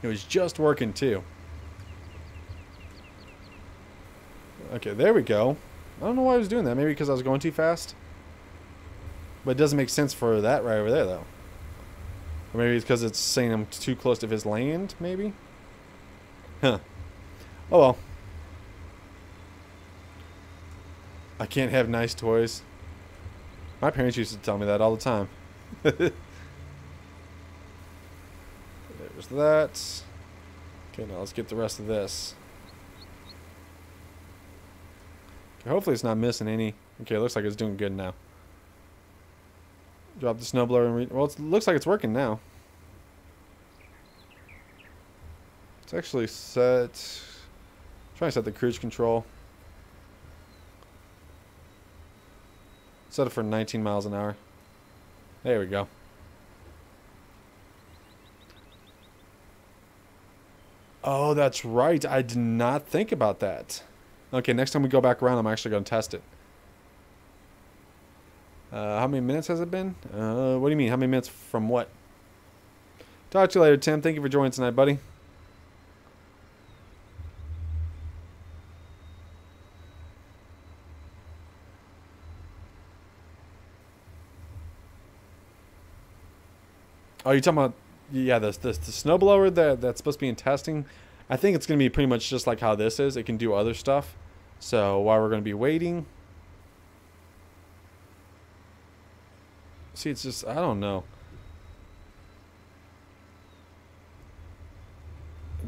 It was just working too. Okay, there we go. I don't know why I was doing that. Maybe because I was going too fast? But it doesn't make sense for that right over there, though. Or maybe it's because it's saying I'm too close to his land, maybe? Huh. Oh well. I can't have nice toys. My parents used to tell me that all the time. [LAUGHS] There's that. Okay, now let's get the rest of this. Hopefully it's not missing any. Okay, it looks like it's doing good now. Drop the snowblower and well, it looks like it's working now. It's actually set. I'm trying to set the cruise control. Set it for 19 miles an hour. There we go. Oh, that's right. I did not think about that. Okay, next time we go back around, I'm actually going to test it. Uh, how many minutes has it been? Uh, what do you mean? How many minutes from what? Talk to you later, Tim. Thank you for joining tonight, buddy. Oh, you're talking about yeah, the the, the snowblower that that's supposed to be in testing. I think it's going to be pretty much just like how this is. It can do other stuff. So while we're going to be waiting, see, it's just I don't know.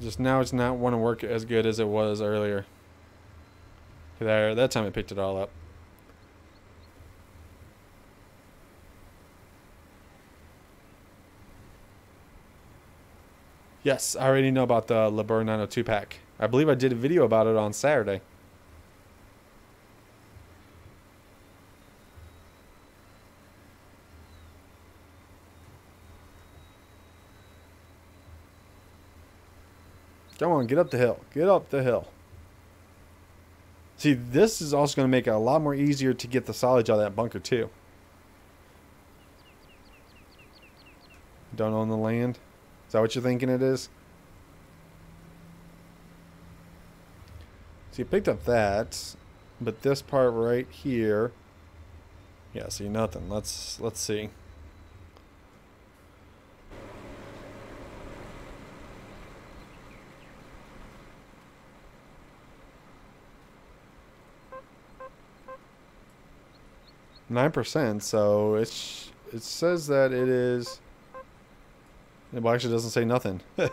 Just now, it's not want to work as good as it was earlier. There, that time it picked it all up. Yes, I already know about the Liburn 902 pack. I believe I did a video about it on Saturday. Come on, get up the hill. Get up the hill. See, this is also going to make it a lot more easier to get the silage out of that bunker, too. Don't own the land that what you're thinking it is? So you picked up that, but this part right here, yeah, see nothing. Let's let's see. Nine percent. So it's it says that it is it actually doesn't say nothing. [LAUGHS] Why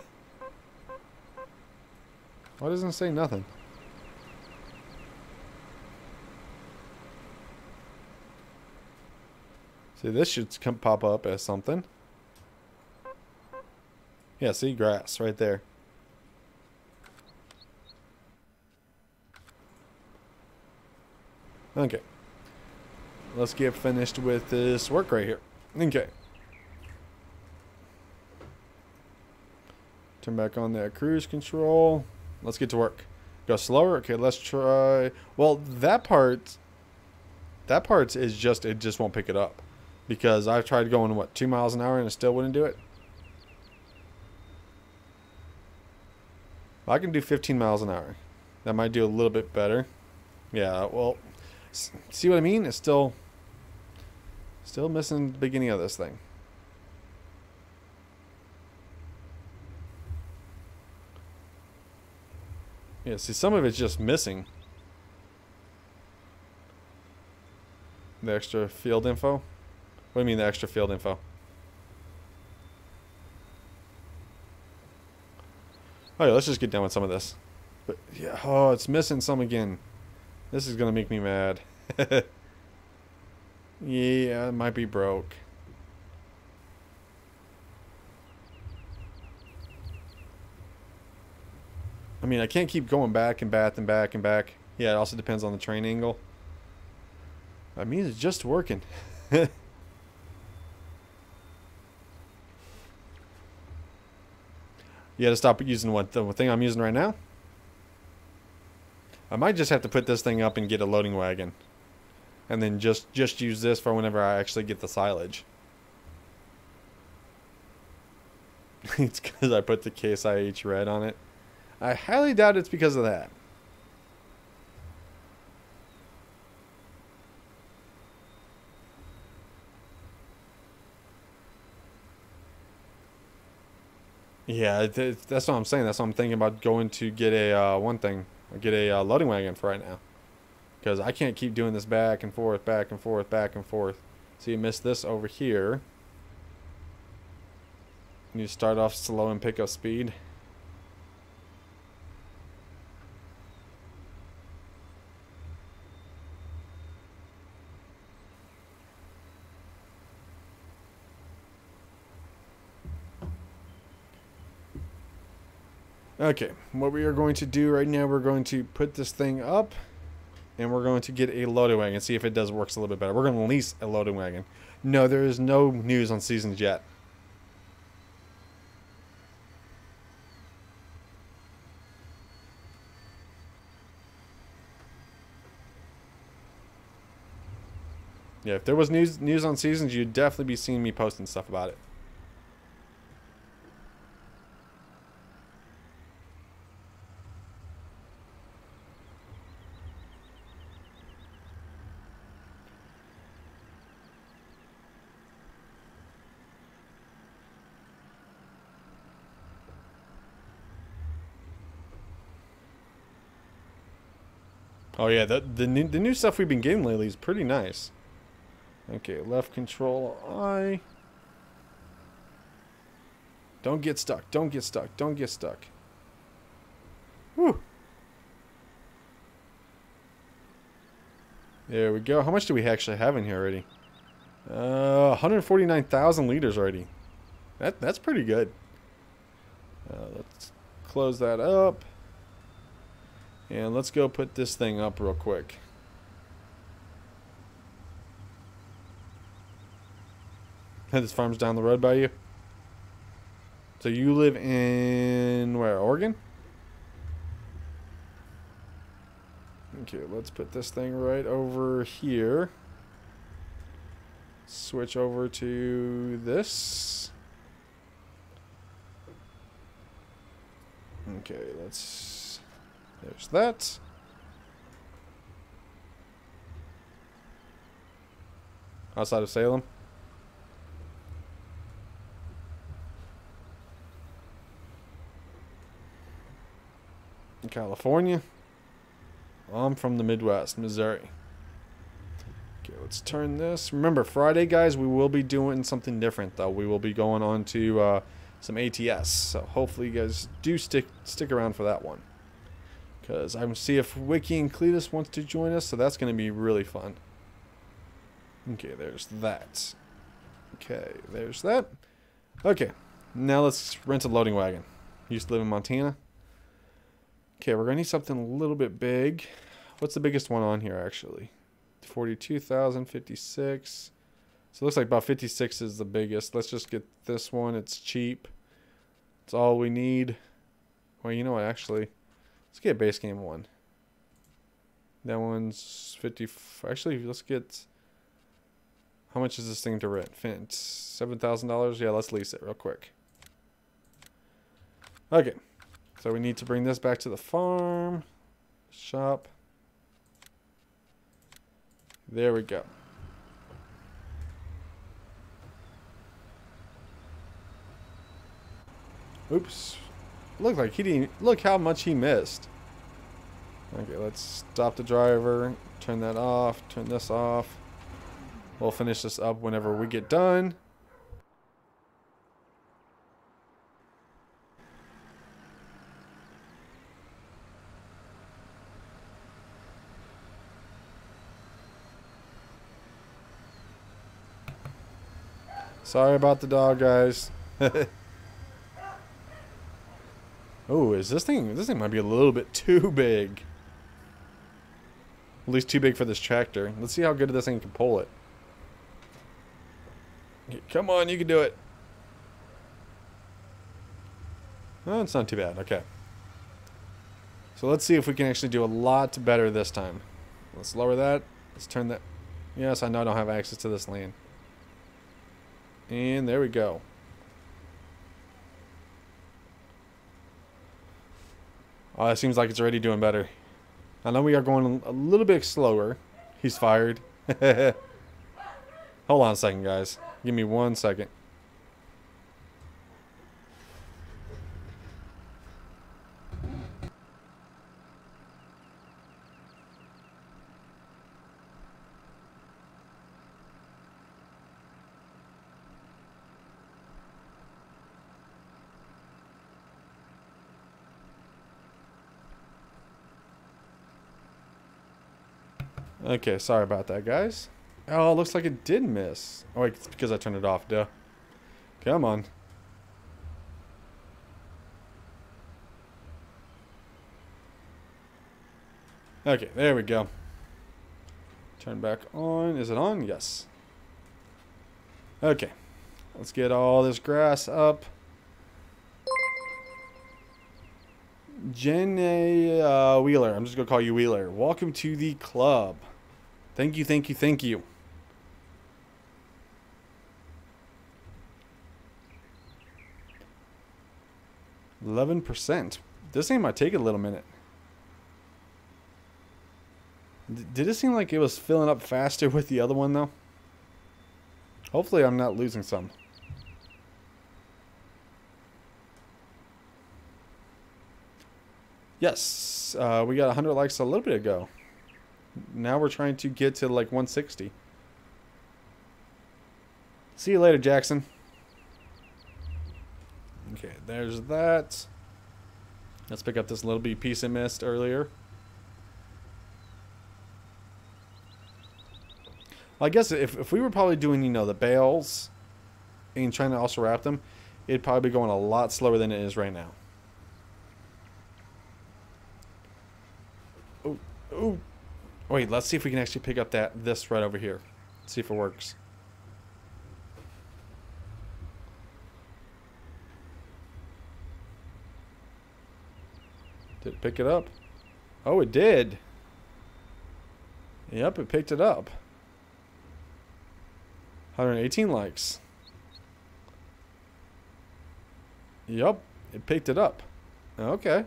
doesn't it say nothing? See, this should come pop up as something. Yeah, see, grass right there. Okay. Let's get finished with this work right here. Okay. Turn back on that cruise control. Let's get to work. Go slower. Okay, let's try. Well, that part, that part is just, it just won't pick it up. Because I've tried going, what, two miles an hour and it still wouldn't do it? I can do 15 miles an hour. That might do a little bit better. Yeah, well, See what I mean? It's still still missing the beginning of this thing. Yeah, see some of it's just missing. The extra field info? What do you mean the extra field info? Oh yeah, let's just get down with some of this. But yeah, oh, it's missing some again. This is gonna make me mad. [LAUGHS] yeah, it might be broke. I mean, I can't keep going back and back and back and back. Yeah, it also depends on the train angle. I mean, it's just working. [LAUGHS] you gotta stop using what the thing I'm using right now. I might just have to put this thing up and get a loading wagon. And then just, just use this for whenever I actually get the silage. [LAUGHS] it's because I put the Case IH red on it. I highly doubt it's because of that. Yeah, that's what I'm saying. That's what I'm thinking about going to get a uh, one thing, get a uh, loading wagon for right now, because I can't keep doing this back and forth, back and forth, back and forth. So you miss this over here. You start off slow and pick up speed. Okay, what we are going to do right now, we're going to put this thing up and we're going to get a loading wagon, and see if it does works a little bit better. We're going to lease a loading wagon. No, there is no news on seasons yet. Yeah, if there was news news on seasons, you'd definitely be seeing me posting stuff about it. Oh yeah, the the new, the new stuff we've been getting lately is pretty nice. Okay, left control I. Don't get stuck. Don't get stuck. Don't get stuck. Whew. There we go. How much do we actually have in here already? Uh, 149,000 liters already. That that's pretty good. Uh, let's close that up. And let's go put this thing up real quick. [LAUGHS] this farm's down the road by you? So you live in where, Oregon? Okay, let's put this thing right over here. Switch over to this. Okay, let's there's that. Outside of Salem. In California. I'm from the Midwest, Missouri. Okay, let's turn this. Remember, Friday, guys, we will be doing something different, though. We will be going on to uh, some ATS. So hopefully you guys do stick stick around for that one. Because I'm see if Wicky and Cleetus wants to join us, so that's going to be really fun. Okay, there's that. Okay, there's that. Okay, now let's rent a loading wagon. Used to live in Montana. Okay, we're going to need something a little bit big. What's the biggest one on here, actually? 42,056. So it looks like about 56 is the biggest. Let's just get this one. It's cheap. It's all we need. Well, you know what, actually... Let's get base game one. That one's 50. Actually, let's get. How much is this thing to rent? $7,000? Yeah, let's lease it real quick. Okay. So we need to bring this back to the farm. Shop. There we go. Oops. Look like he didn't look how much he missed. Okay, let's stop the driver, turn that off, turn this off. We'll finish this up whenever we get done. Sorry about the dog, guys. [LAUGHS] oh, is this thing... This thing might be a little bit [LAUGHS] too big. At least too big for this tractor. Let's see how good this thing can pull it. Come on, you can do it. Oh, it's not too bad. Okay. So let's see if we can actually do a lot better this time. Let's lower that. Let's turn that. Yes, I know I don't have access to this lane. And there we go. Oh, it seems like it's already doing better. I know we are going a little bit slower. He's fired. [LAUGHS] Hold on a second, guys. Give me one second. Okay, sorry about that, guys. Oh, looks like it did miss. Oh, wait, it's because I turned it off, duh. Come on. Okay, there we go. Turn back on. Is it on? Yes. Okay. Let's get all this grass up. Jenny uh, Wheeler. I'm just going to call you Wheeler. Welcome to the club. Thank you, thank you, thank you. Eleven percent. This thing might take a little minute. D did it seem like it was filling up faster [LAUGHS] with the other one though? Hopefully I'm not losing some. Yes, uh, we got 100 likes a little bit ago. Now we're trying to get to like 160. See you later, Jackson. Okay, there's that. Let's pick up this little bit piece I missed earlier. Well, I guess if, if we were probably doing, you know, the bales and trying to also wrap them, it'd probably be going a lot slower than it is right now. Oh, oh, Oh, wait, let's see if we can actually pick up that this right over here. Let's See if it works. Did it pick it up? Oh, it did. Yep, it picked it up. 118 likes. Yep, it picked it up. Okay.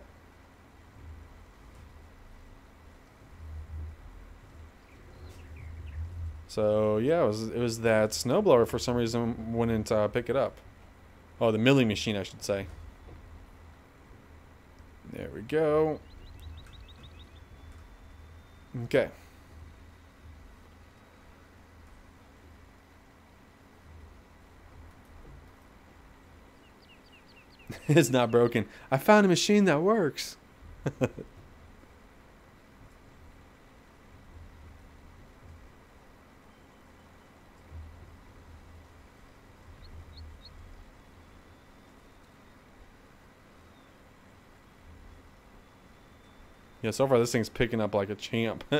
So yeah, it was it was that snowblower for some reason wouldn't uh, pick it up. Oh, the milling machine, I should say. There we go. Okay. [LAUGHS] it's not broken. I found a machine that works. [LAUGHS] Yeah, so far this thing's picking up like a champ. [LAUGHS]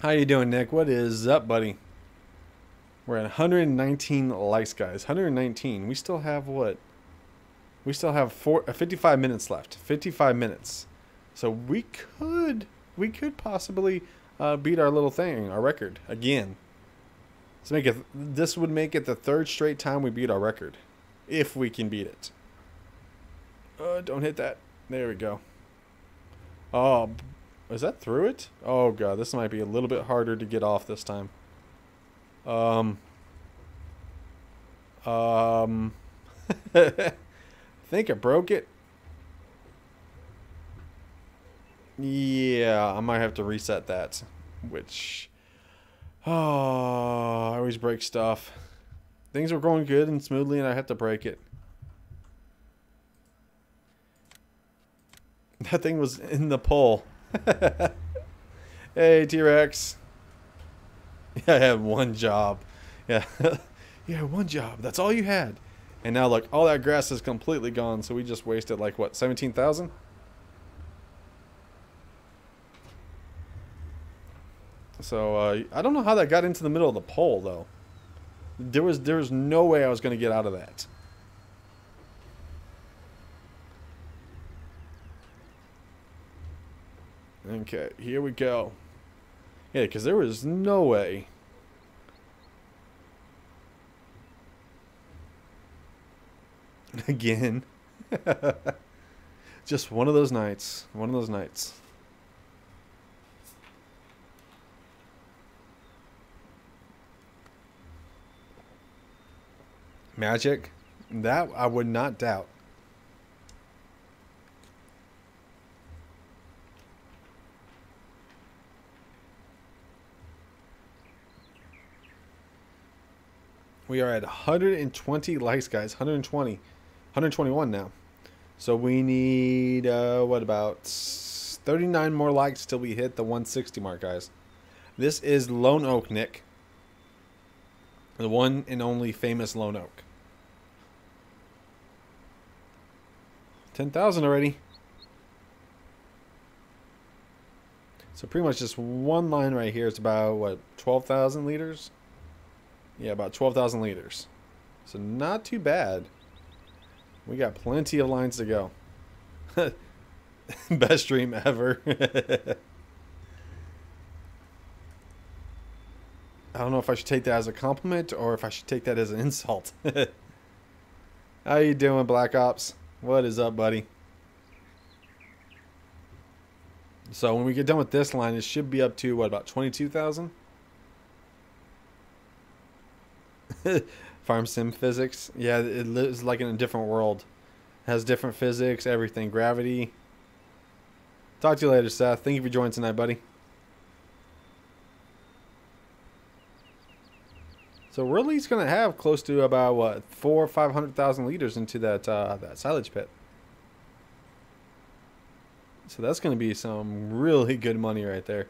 How you doing, Nick? What is up, buddy? We're at 119 likes, guys. 119. We still have what? We still have four, uh, 55 minutes left. 55 minutes. So we could, we could possibly uh, beat our little thing, our record, again. Make it. This would make it the third straight time we beat our record, if we can beat it. Uh, don't hit that. There we go. Oh, is that through it? Oh god, this might be a little bit harder to get off this time. Um. Um. I [LAUGHS] think I broke it. Yeah, I might have to reset that. Which. Oh, I always break stuff. Things were going good and smoothly, and I had to break it. [LAUGHS] That thing was in the pole. [LAUGHS] hey, T-Rex. Yeah, I had one job. Yeah. [LAUGHS] yeah, one job. That's all you had. And now, look, all that grass is completely gone, so we just wasted, like, what, 17,000? So, uh, I don't know how that got into the middle of the pole, though. There was, there was no way I was going to get out of that. Okay, here we go. Yeah, because there was no way. [LAUGHS] Again. [LAUGHS] Just one of those nights. One of those nights. Magic? That I would not doubt. We are at 120 likes, guys. 120. 121 now. So we need, uh, what, about 39 more likes till we hit the 160 mark, guys. This is Lone Oak Nick. The one and only famous Lone Oak. 10,000 already. So pretty much just one line right here. It's about, what, 12,000 liters? Yeah, about 12,000 liters. So not too bad. We got plenty of lines to go. [LAUGHS] Best dream ever. [LAUGHS] I don't know if I should take that as a compliment or if I should take that as an insult. [LAUGHS] How you doing, Black Ops? What is up, buddy? So when we get done with this line, it should be up to, what, about 22,000? [LAUGHS] Farm sim physics. Yeah, it lives like in a different world. Has different physics, everything. Gravity. Talk to you later, Seth. Thank you for joining tonight, buddy. So really, he's gonna have close to about what four or five hundred thousand liters into that uh, that silage pit. So that's gonna be some really good money right there.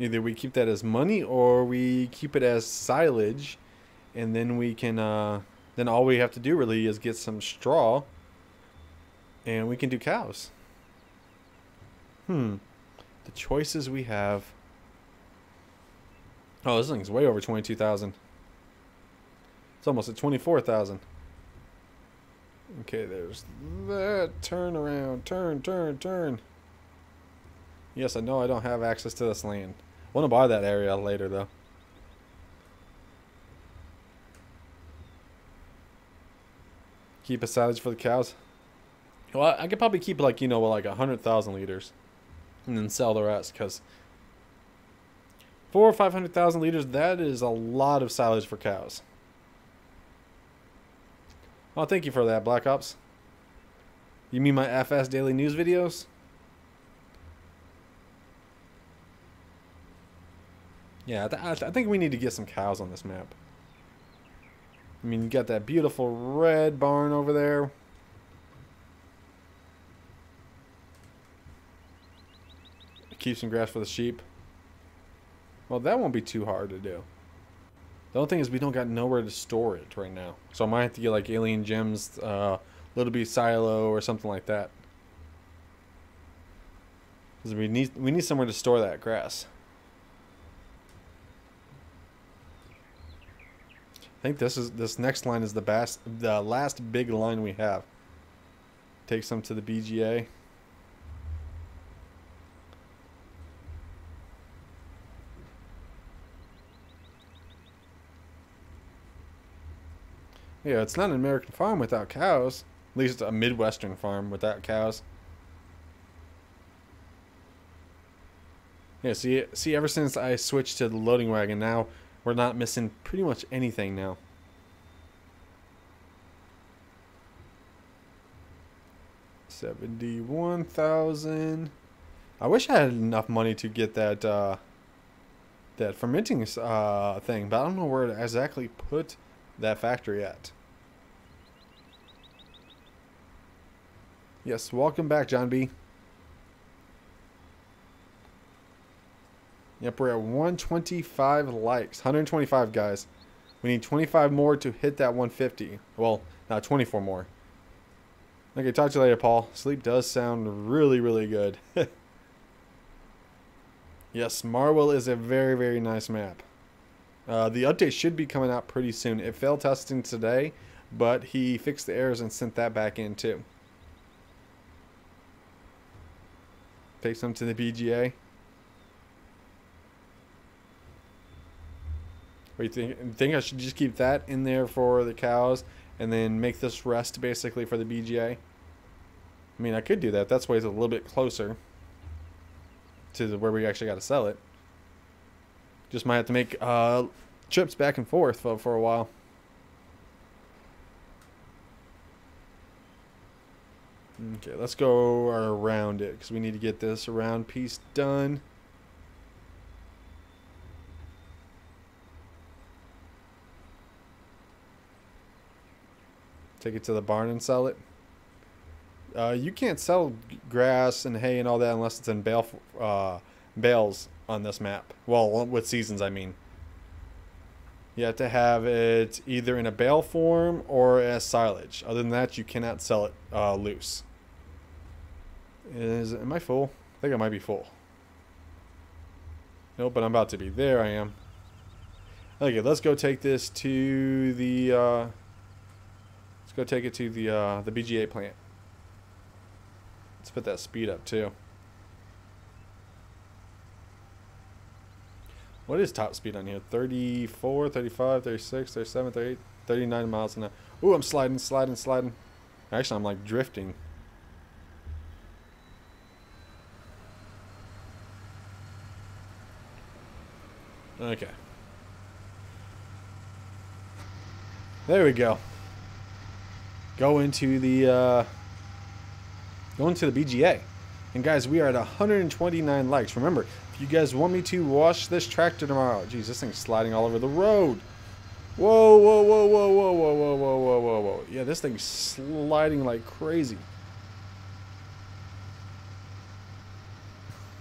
Either we keep that as money or we keep it as silage, and then we can. Uh, then all we have to do really is get some straw, and we can do cows. Hmm. The choices we have. Oh, this thing's way over twenty-two thousand. It's almost at twenty-four thousand. Okay, there's that. Turn around. Turn, turn, turn. Yes, I know I don't have access to this land want to buy that area later, though. Keep a silage for the cows. Well, I could probably keep like you know like a hundred thousand liters, and then sell the rest because four or five hundred thousand liters that is a lot of silage for cows. well thank you for that, Black Ops. You mean my FS daily news videos? Yeah, th I, th I think we need to get some cows on this map. I mean, you got that beautiful red barn over there. Keep some grass for the sheep. Well, that won't be too hard to do. The only thing is we don't got nowhere to store it right now. So I might have to get like AlienJim's, uh, little bit silo or something like that. Because we need we need somewhere to store that grass. I think this is this next line is the best, the last big line we have. Take some to the BGA. Yeah, it's not an American farm without cows. At least it's a Midwestern farm without cows. Yeah, see, see, ever since I switched to the loading wagon, now we're not missing pretty much anything now. Seventy-one thousand. I wish I had enough money to get that uh, that fermenting uh, thing, but I don't know where to exactly put that factory at. Yes, welcome back, John B. Yep, we're at 125 likes. 125 guys. We need 25 more to hit that 150. Well, not 24 more. Okay, talk to you later, Paul. Sleep does sound really, really good. [LAUGHS] yes, Marwell is a very, very nice map. Uh, the update should be coming out pretty soon. It failed testing today, but he fixed the errors and sent that back in too. Take some to the BGA. Or you think think I should just keep that in there for the cows and then make this rest basically for the BGA? I mean, I could do that. That's why it's a little bit closer to where we actually got to sell it. Just might have to make uh, trips back and forth for, for a while. Okay, let's go around it because we need to get this around piece done. Take it to the barn and sell it. Uh, you can't sell grass and hay and all that unless it's in bale, uh, bales on this map. Well, with seasons, I mean. You have to have it either in a bale form or as silage. Other than that, you cannot sell it uh, loose. Is am I full? I think I might be full. Nope, but I'm about to be. There I am. Okay, let's go take this to the. Uh, let's go take it to the uh, the BGA plant. Let's put that speed up too. What is top speed on here? 34, 35, 36, 37, 38, 39 miles an hour. Ooh, I'm sliding, sliding, sliding. Actually, I'm like drifting. Okay. There we go. Go into the uh, go into the BGA. And guys, we are at 129 likes. Remember, you guys want me to wash this tractor tomorrow, geez, this thing's sliding all over the road. Whoa, whoa, whoa, whoa, whoa, whoa, whoa, whoa, whoa, whoa, whoa. Yeah, this thing's sliding like crazy.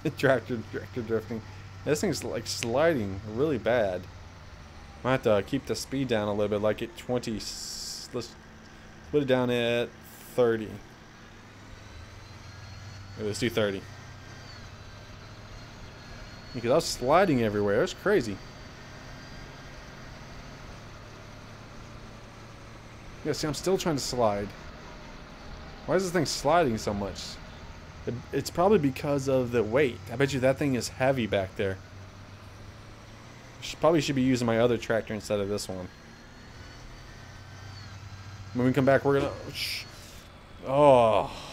The tractor, tractor drifting. This thing's like sliding really bad. Might have to keep the speed down a little bit, like at 20. Let's put it down at 30. Let's do 30. Because I was sliding everywhere. It was crazy. Yeah, see, I'm still trying to slide. Why is this thing sliding so much? It, it's probably because of the weight. I bet you that thing is heavy back there. Should, probably should be using my other tractor instead of this one. When we come back, we're gonna... Oh... oh.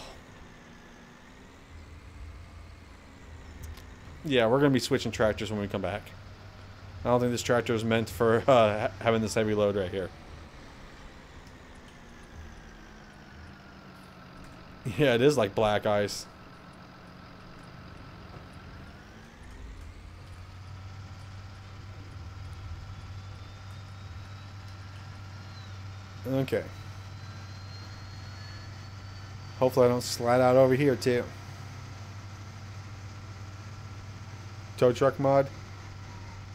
Yeah, we're going to be switching tractors when we come back. I don't think this tractor is meant for uh, having this heavy load right here. Yeah, it is like black ice. Okay. Hopefully I don't slide out over here too. Tow truck mod.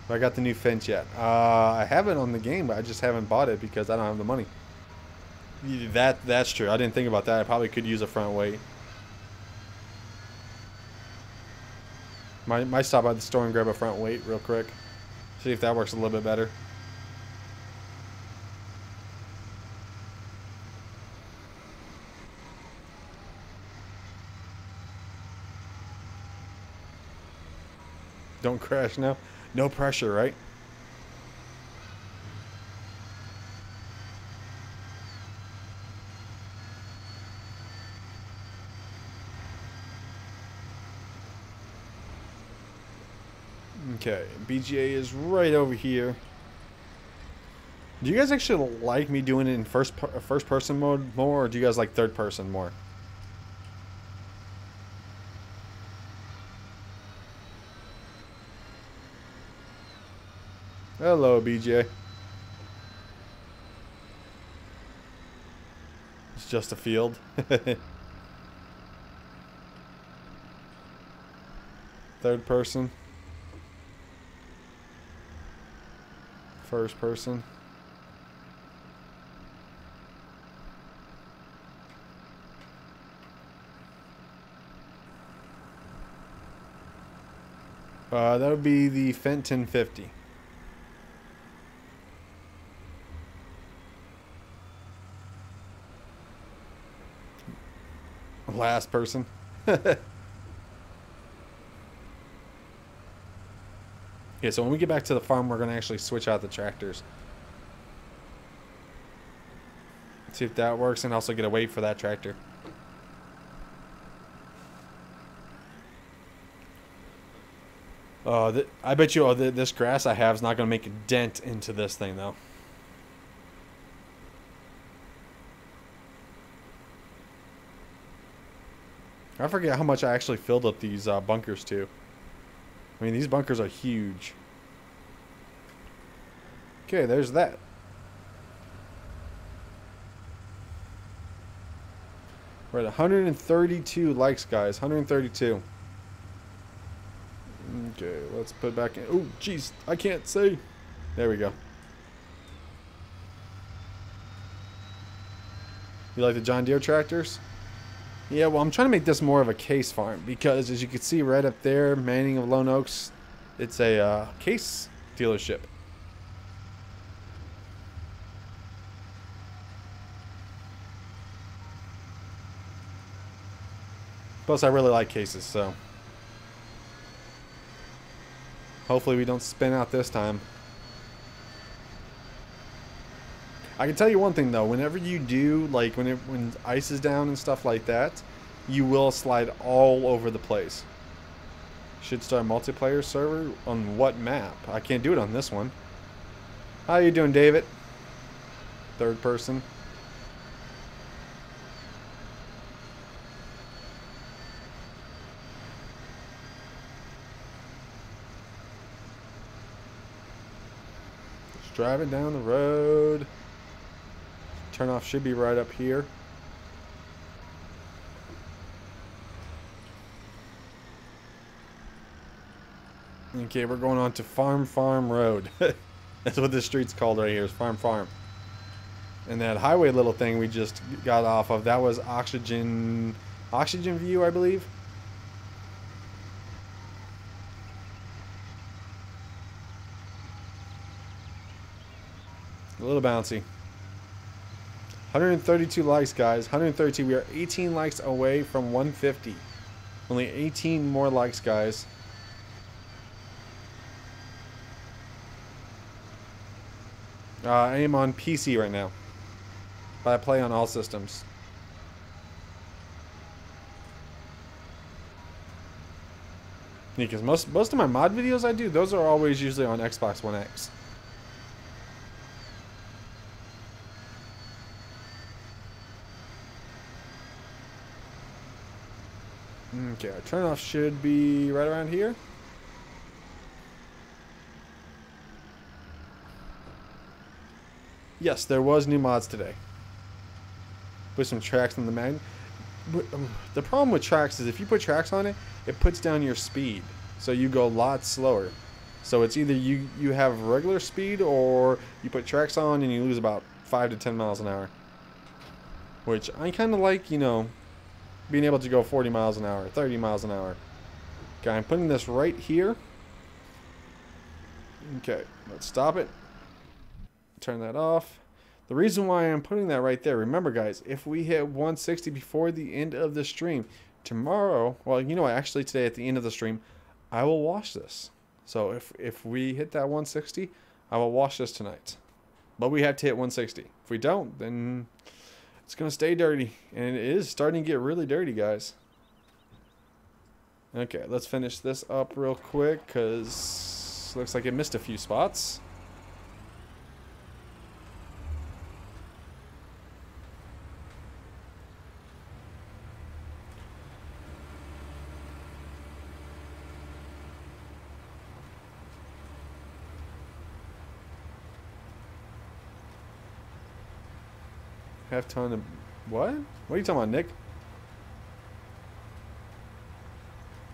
I got the new Fendt yet. Uh, I have it on the game, but I just haven't bought it because I don't have the money. That that's true. I didn't think about that. I probably could use a front weight. Might might stop by the store and grab a front weight real quick. See if that works a little bit better. don't crash now. No pressure, right? Okay, BGA is right over here. Do you guys actually like me doing it in first per first person mode more, or do you guys like third person more? Hello, BJ. It's just a field. [LAUGHS] Third person. First person. Uh, that would be the Fendt 1050. Last person. [LAUGHS] yeah, so when we get back to the farm, we're going to actually switch out the tractors. See if that works and also get a weight for that tractor. Uh, I bet you oh, th this grass I have is not going to make a dent into this thing, though. I forget how much I actually filled up these uh, bunkers to. I mean, these bunkers are huge. Okay, there's that. We're at 132 likes, guys. 132. Okay, let's put back in. Oh, jeez, I can't see. There we go. You like the John Deere tractors? Yeah, well, I'm trying to make this more of a case farm because, as you can see right up there, Manning of Lone Oaks, it's a uh, case dealership. Plus, I really like cases, so. Hopefully we don't spin out this time. I can tell you one thing though, whenever you do, like when it, when ice is down and stuff like that, you will slide all over the place. Should start multiplayer server on what map? I can't do it on this one. How you doing, David? Third person. Just driving down the road. Turn off should be right up here. Okay, we're going on to Farm Farm Road. [LAUGHS] That's what this street's called right here, is Farm Farm. And that highway little thing we just got off of, that was Oxygen, Oxygen View, I believe. A little bouncy. 132 likes, guys. 132. We are 18 likes away from 150. Only 18 more likes, guys. Uh, I am on PC right now. But I play on all systems. Because most, most of my mod videos I do, those are always usually on Xbox One X. Okay, our turn off should be right around here. Yes, there was new mods today. Put some tracks on the mag. Um, the problem with tracks is if you put tracks on it, it puts down your speed. So you go a lot slower. So it's either you, you have regular speed or you put tracks on and you lose about 5 to 10 miles an hour. Which I kind of like, you know, being able to go 40 miles an hour, 30 miles an hour. Okay, I'm putting this right here. Okay, let's stop it turn that off. The reason why I'm putting that right there, remember guys, if we hit 160 before the end of the stream, tomorrow, well, you know, what, actually today at the end of the stream, I will wash this. So if, if we hit that 160, I will wash this tonight. But we have to hit 160. If we don't, then it's going to stay dirty. And it is starting to get really dirty, guys. Okay, let's finish this up real quick, because looks like it missed a few spots. Ton of... What? What are you talking about, Nick?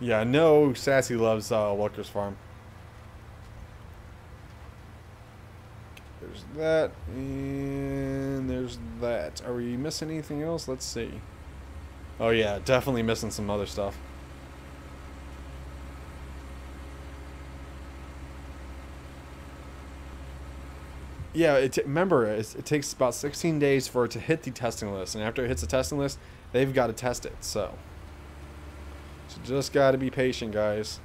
Yeah, no, Sassy loves uh, Welker's Farm. There's that, and there's that. Are we missing anything else? Let's see. Oh yeah, definitely missing some other stuff. Yeah, it remember it, it takes about 16 days for it to hit the testing list, and after it hits the testing list, they've got to test it. So, so just got to be patient, guys.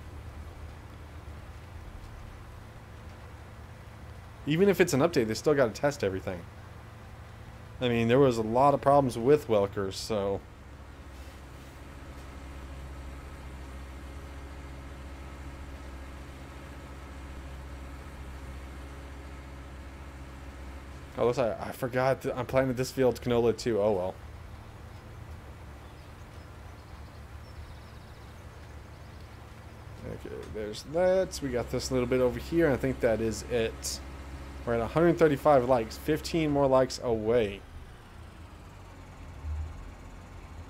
Even if it's an update, they still got to test everything. I mean, there was a lot of problems with Welkers, so. Looks like I forgot I'm planting this field canola too. Oh well. Okay, there's that. We got this little bit over here. I think that is it. We're at 135 likes. 15 more likes away.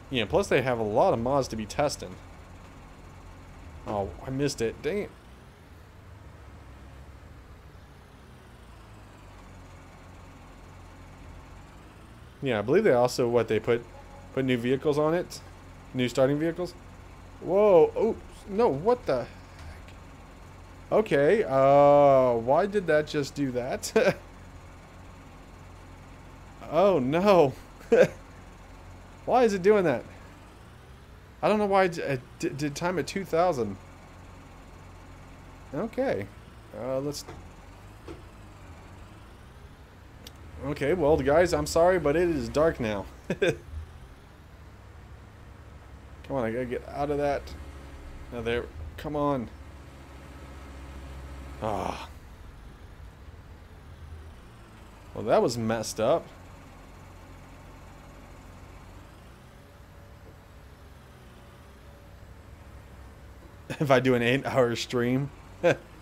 Yeah, plus they have a lot of mods to be testing. Oh, I missed it. Dang it. Yeah, I believe they also what they put put new vehicles on it, new starting vehicles. Whoa! Oh no! What the? Heck? Okay. Uh, why did that just do that? [LAUGHS] oh no! [LAUGHS] why is it doing that? I don't know why it did, did time at 2,000. Okay. Uh, let's Okay, well, guys, I'm sorry, but it is dark now. [LAUGHS] Come on, I gotta get out of that. Now there, come on. Ah. Well, that was messed up. [LAUGHS] if I do an eight-hour stream. [LAUGHS]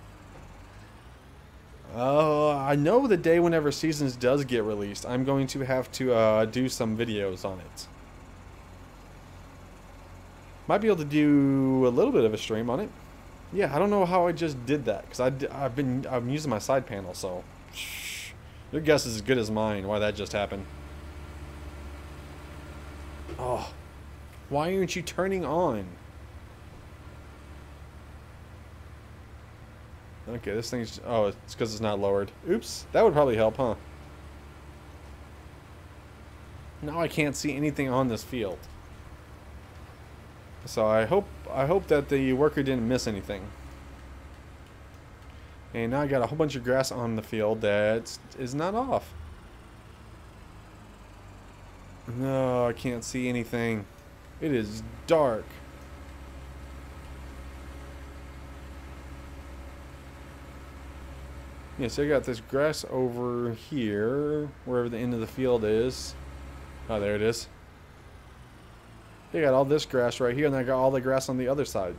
Uh, I know the day whenever Seasons does get released, I'm going to have to uh, do some videos on it. Might be able to do a little bit of a stream on it. Yeah, I don't know how I just did that because I've been I'm using my side panel, so shh, your guess is as good as mine. Why that just happened? Oh, why aren't you turning on? Okay, this thing's... Oh, it's because it's not lowered. Oops. That would probably help, huh? Now I can't see anything on this field. So I hope I hope that the worker didn't miss anything. And now I got a whole bunch of grass on the field that is not off. No, I can't see anything. It is dark. Yeah, so I got this grass over here, wherever the end of the field is. Oh, there it is. They got all this grass right here, and I got all the grass on the other side.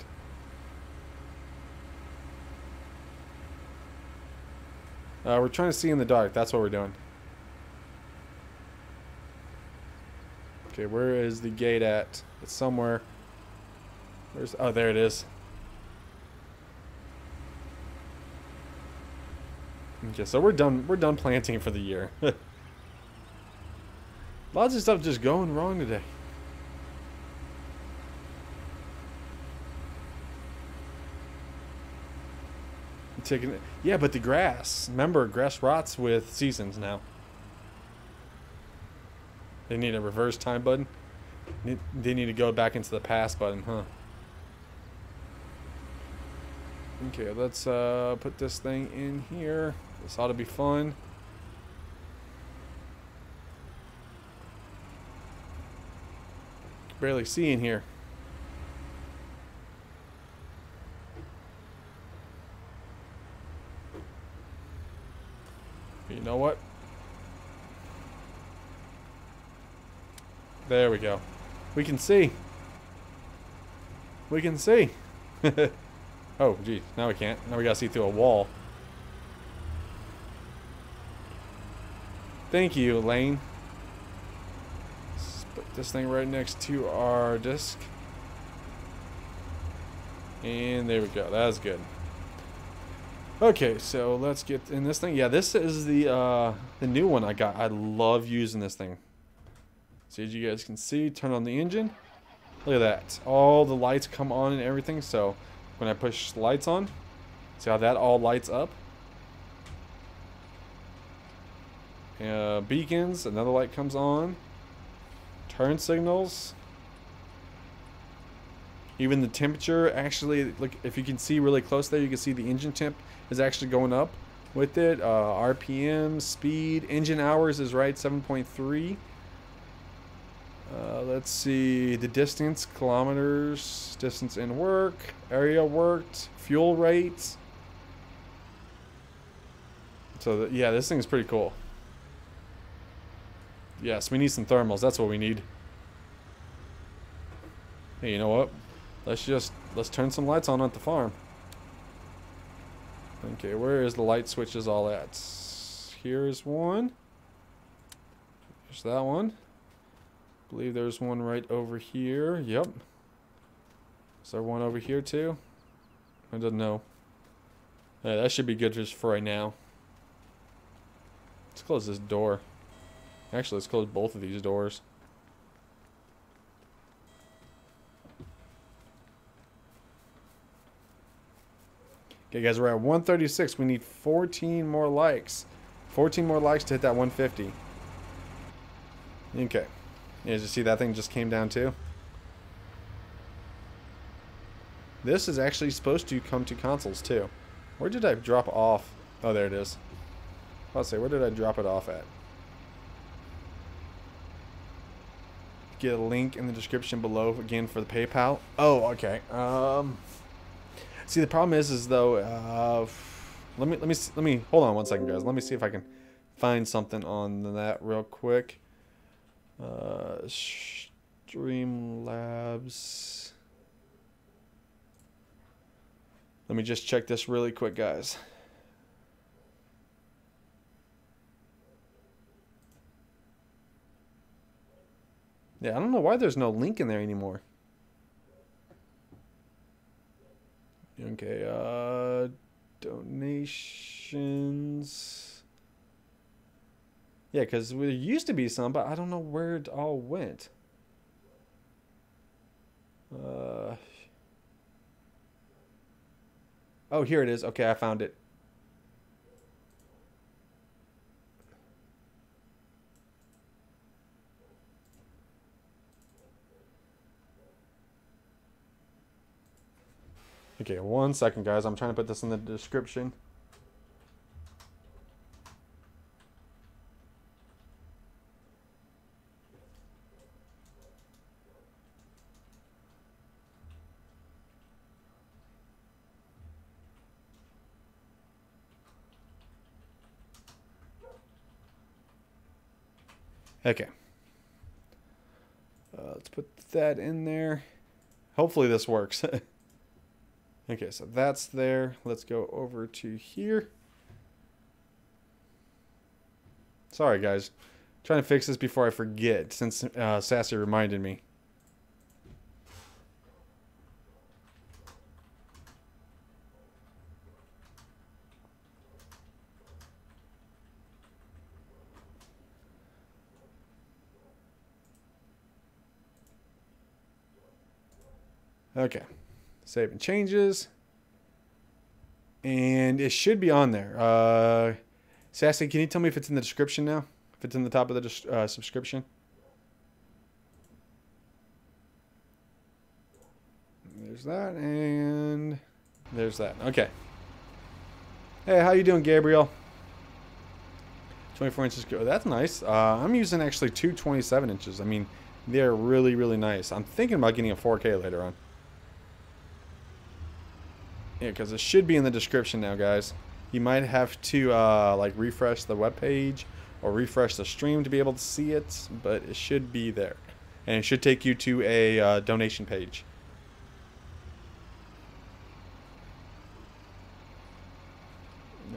Uh, we're trying to see in the dark. That's what we're doing. Okay, where is the gate at? It's somewhere. Where's? Oh, there it is. Okay, so we're done. We're done planting for the year. [LAUGHS] Lots of stuff just going wrong today. taking it. Yeah, but the grass. Remember, grass rots with seasons now. They need a reverse time button. They need to go back into the past button, huh? Okay, let's uh, put this thing in here. This ought to be fun. Barely seeing here. But you know what? There we go. We can see. We can see. [LAUGHS] oh, geez. Now we can't. Now we gotta see through a wall. Thank you, Lane. Let's put this thing right next to our disc. And there we go. That's good. Okay, so let's get in this thing. Yeah, this is the uh, the new one I got. I love using this thing. See, as you guys can see, turn on the engine. Look at that. All the lights come on and everything. So when I push lights on, see how that all lights up? Uh, beacons, another light comes on. Turn signals. Even the temperature, actually, look, if you can see really close there, you can see the engine temp is actually going up with it. Uh, RPM, speed, engine hours is right, 7.3. Uh, let's see the distance, kilometers, distance in work, area worked, fuel rates. So the, yeah, this thing is pretty cool. Yes, we need some thermals. That's what we need. Hey, you know what? Let's just let's turn some lights on at the farm. Okay, where is the light switches all at? Here's one. There's that one I believe there's one right over here. Yep. Is there one over here too? I don't know. Yeah, that should be good just for right now. Let's close this door. Actually, let's close both of these doors. Okay, guys, we're at 136. We need 14 more likes. 14 more likes to hit that 150. Okay. Yeah, did you see that thing just came down too? This is actually supposed to come to consoles too. Where did I drop off? Oh, there it is. I'll say, where did I drop it off at? Get a link in the description below again for the PayPal. Oh, okay. Um, see, the problem is, is though, uh, let me let me let me hold on one second, guys. Let me see if I can find something on that real quick. Uh, Streamlabs. Let me just check this really quick, guys. Yeah, I don't know why there's no link in there anymore. Okay, uh, donations. Yeah, because there used to be some, but I don't know where it all went. Uh, oh, here it is. Okay, I found it. Okay, one second, guys. I'm trying to put this in the description. Okay. Uh, let's put that in there. Hopefully this works. [LAUGHS] okay, so that's there. Let's go over to here. Sorry, guys. trying to fix this before I forget, since uh, Sassy reminded me. Okay. Saving changes. And it should be on there. Uh, Sassy, can you tell me if it's in the description now? If it's in the top of the uh, subscription? There's that, and there's that. Okay. Hey, how you doing, Gabriel? 24 inches. That's nice. Uh, I'm using actually two 27 inches. I mean, they're really, really nice. I'm thinking about getting a 4K later on. Yeah, because it should be in the description now, guys. You might have to uh, like refresh the web page or refresh the stream to be able to see it, but it should be there. And it should take you to a uh, donation page.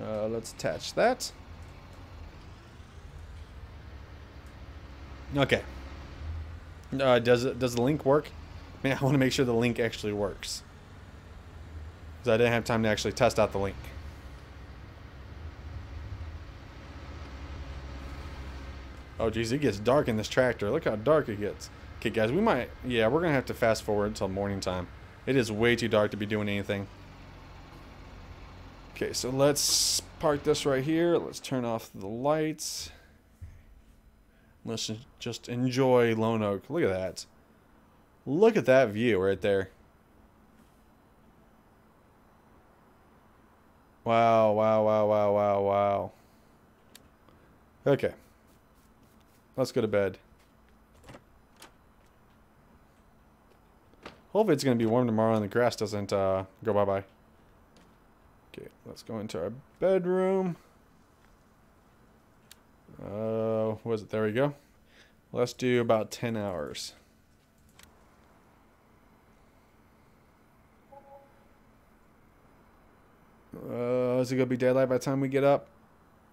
Uh, let's attach that. Okay. Uh, does it does the link work? Man, I want to make sure the link actually works. Because I didn't have time to actually test out the link. Oh, geez, it gets dark in this tractor. Look how dark it gets. Okay, guys, we might... Yeah, we're going to have to fast forward until morning time. It is way too dark to be doing anything. Okay, so let's park this right here. Let's turn off the lights. Let's just enjoy Lone Oak. Look at that. Look at that view right there. Wow, wow, wow, wow, wow, wow. Okay. Let's go to bed. Hopefully it's going to be warm tomorrow and the grass doesn't uh, go bye-bye. Okay, let's go into our bedroom. Uh, was it? There we go. Let's do about 10 hours. Uh, is it to be daylight by the time we get up?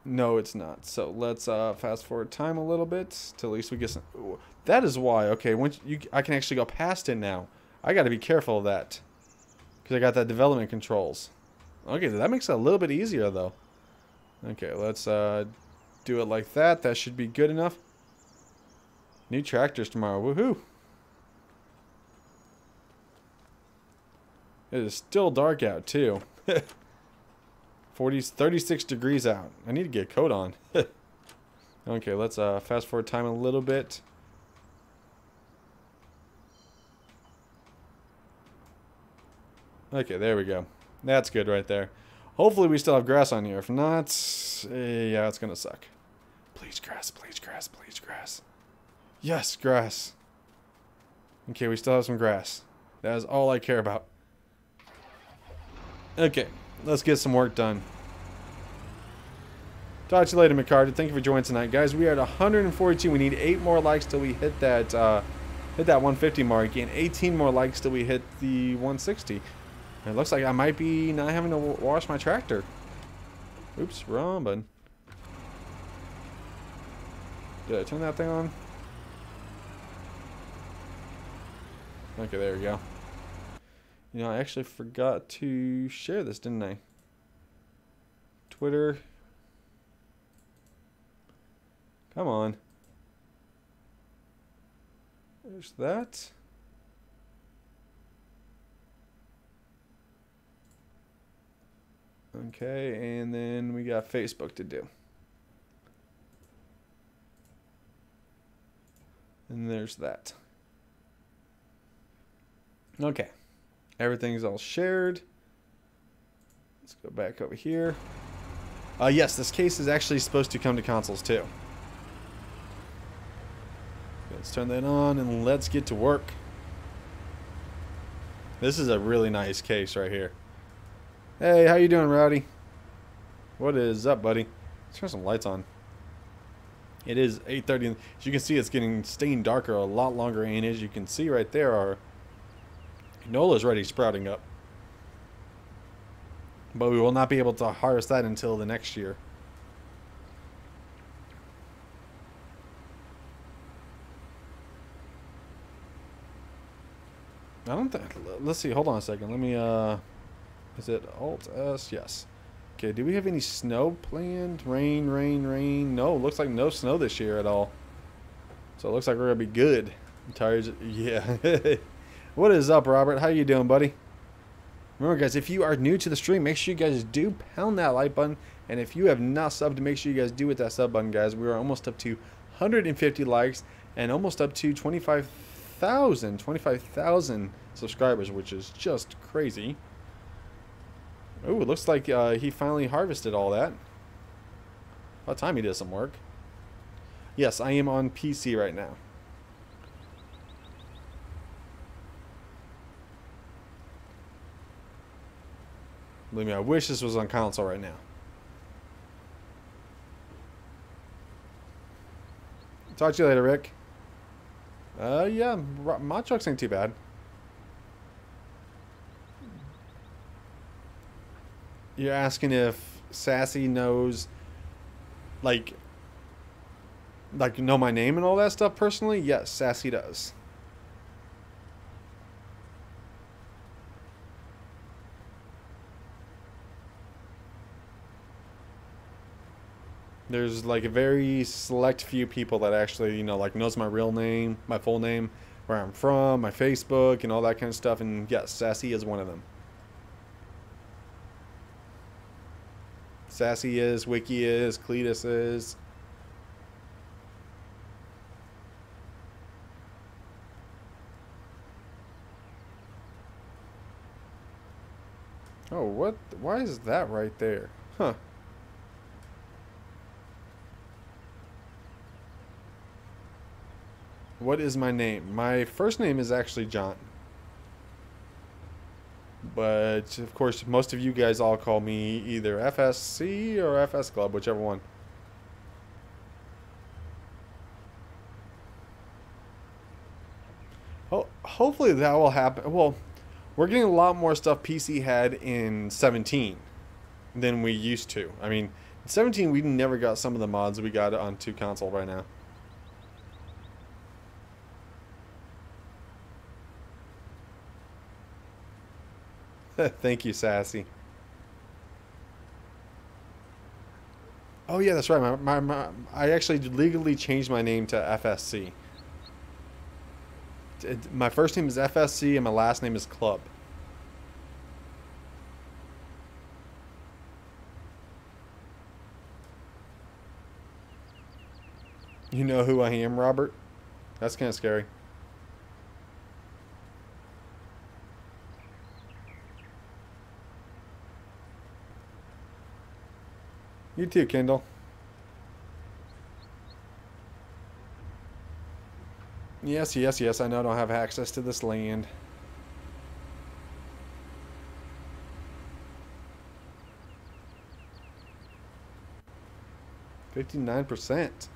No, it's not. So let's uh, fast forward time a little bit till at least we get some. Ooh, that is why. Okay, once you, I can actually go past it now. I got to be careful of that because I got that development controls. Okay, that makes it a little bit easier though. Okay, let's uh, do it like that. That should be good enough. New tractors tomorrow. Woohoo! It is still dark out too. [LAUGHS] 40, 36 degrees out. I need to get a coat on. [LAUGHS] okay, let's uh, fast forward time a little bit. Okay, there we go. That's good right there. Hopefully we still have grass on here. If not, eh, yeah, it's going to suck. Please grass, please grass, please grass. Yes, grass. Okay, we still have some grass. That is all I care about. Okay, let's get some work done. Talk to you later, McCarter. Thank you for joining tonight, guys. We are at 142. We need eight more likes till we hit that uh, hit that 150 mark, and 18 more likes till we hit the 160. It looks like I might be not having to wash my tractor. Oops, wrong button. Did I turn that thing on? Okay, there we go. You know, I actually forgot to share this, didn't I? Twitter. Come on. There's that. Okay, and then we got Facebook to do. And there's that. Okay. Everything's all shared. Let's go back over here. Uh, yes, this case is actually supposed to come to consoles too. Let's turn that on and let's get to work. This is a really nice case right here. Hey, how you doing, Rowdy? What is up, buddy? Let's turn some lights on. It is 8.30. As you can see, it's getting staying darker a lot longer. And as you can see right there, our Nola's already sprouting up. But we will not be able to harvest that until the next year. I don't think... Let's see. Hold on a second. Let me... uh. Is it Alt S? Yes. Okay, do we have any snow planned? Rain, rain, rain. No, looks like no snow this year at all. So it looks like we're to be good. Tires, [LAUGHS] yeah. What is up, Robert? How you doing, buddy? Remember, guys, if you are new to the stream, make sure you guys do pound that like button. And if you have not subbed, make sure you guys do hit that sub button, guys. We are almost up to 150 likes and almost up to 25,000 25,000 subscribers, which is just crazy. Oh, it looks like uh, he finally harvested all that. About time he did some work. Yes, I am on PC right now. Believe me, I wish this was on console right now. Talk to you later, Rick. Uh, yeah, my trucks ain't too bad. You're asking if Sassy knows, like, like, know my name and all that stuff personally? Yes, Sassy does. There's like a very select few people that actually, you know, like knows my real name, my full name, where I'm from, my Facebook, and all that kind of stuff. And yes, Sassy is one of them. Sassy is, Wicky is, Cleetus is. Oh, what? Why is that right there? Huh. What is my name? My first name is actually John. But, of course, most of you guys all call me either FSC or FS Club, whichever one. Ho hopefully that will happen. Well, we're getting a lot more stuff PC had in 17 than we used to. I mean, in 17 we never got some of the mods we got on 2 console right now. [LAUGHS] Thank you, Sassy. Oh yeah, that's right. My, my, my, I actually legally changed my name to FSC. My first name is FSC and my last name is Club. You know who I am, Robert? That's kind of scary. You too, Kendall. Yes, yes, yes, I know I don't have access to this land. Fifty-nine percent.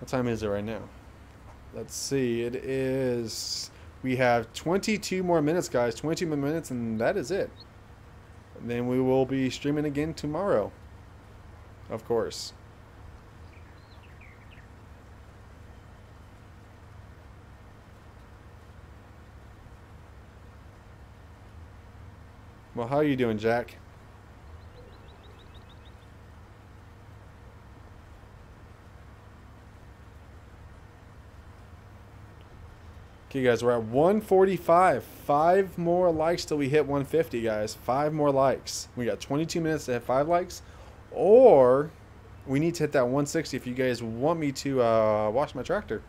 What time is it right now? Let's see. It is. We have 22 more minutes, guys. 22 more minutes, and that is it. And then we will be streaming again tomorrow. Of course. Well, how are you doing, Jack? Okay, guys, we're at 145. Five more likes till we hit 150, guys. Five more likes. We got 22 minutes to hit five likes. Or we need to hit that 160 if you guys want me to uh, wash my tractor.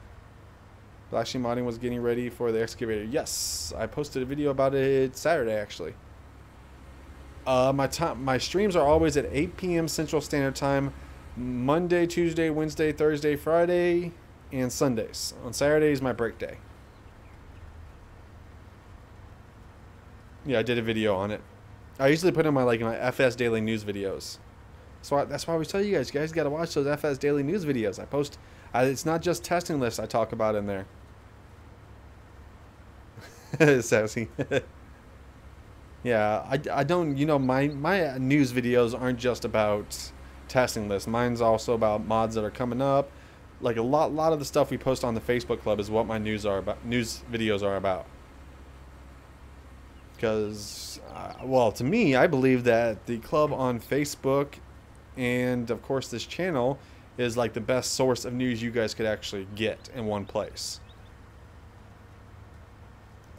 Flashy Modding was getting ready for the excavator. Yes, I posted a video about it Saturday actually. Uh, my time, my streams are always at 8 p.m. Central Standard Time, Monday, Tuesday, Wednesday, Thursday, Friday, and Sundays. On Saturdays, my break day. Yeah, I did a video on it. I usually put in my like my FS Daily News videos. So I, that's why I always tell you guys, you guys got to watch those FS Daily News videos. I post. I, it's not just testing lists I talk about in there. [LAUGHS] Sassy. [LAUGHS] yeah, I, I don't. You know, my my news videos aren't just about testing lists. Mine's also about mods that are coming up. Like a lot, lot of the stuff we post on the Facebook club is what my news are about. News videos are about. Because, uh, well, to me, I believe that the club on Facebook and of course this channel is like the best source of news you guys could actually get in one place.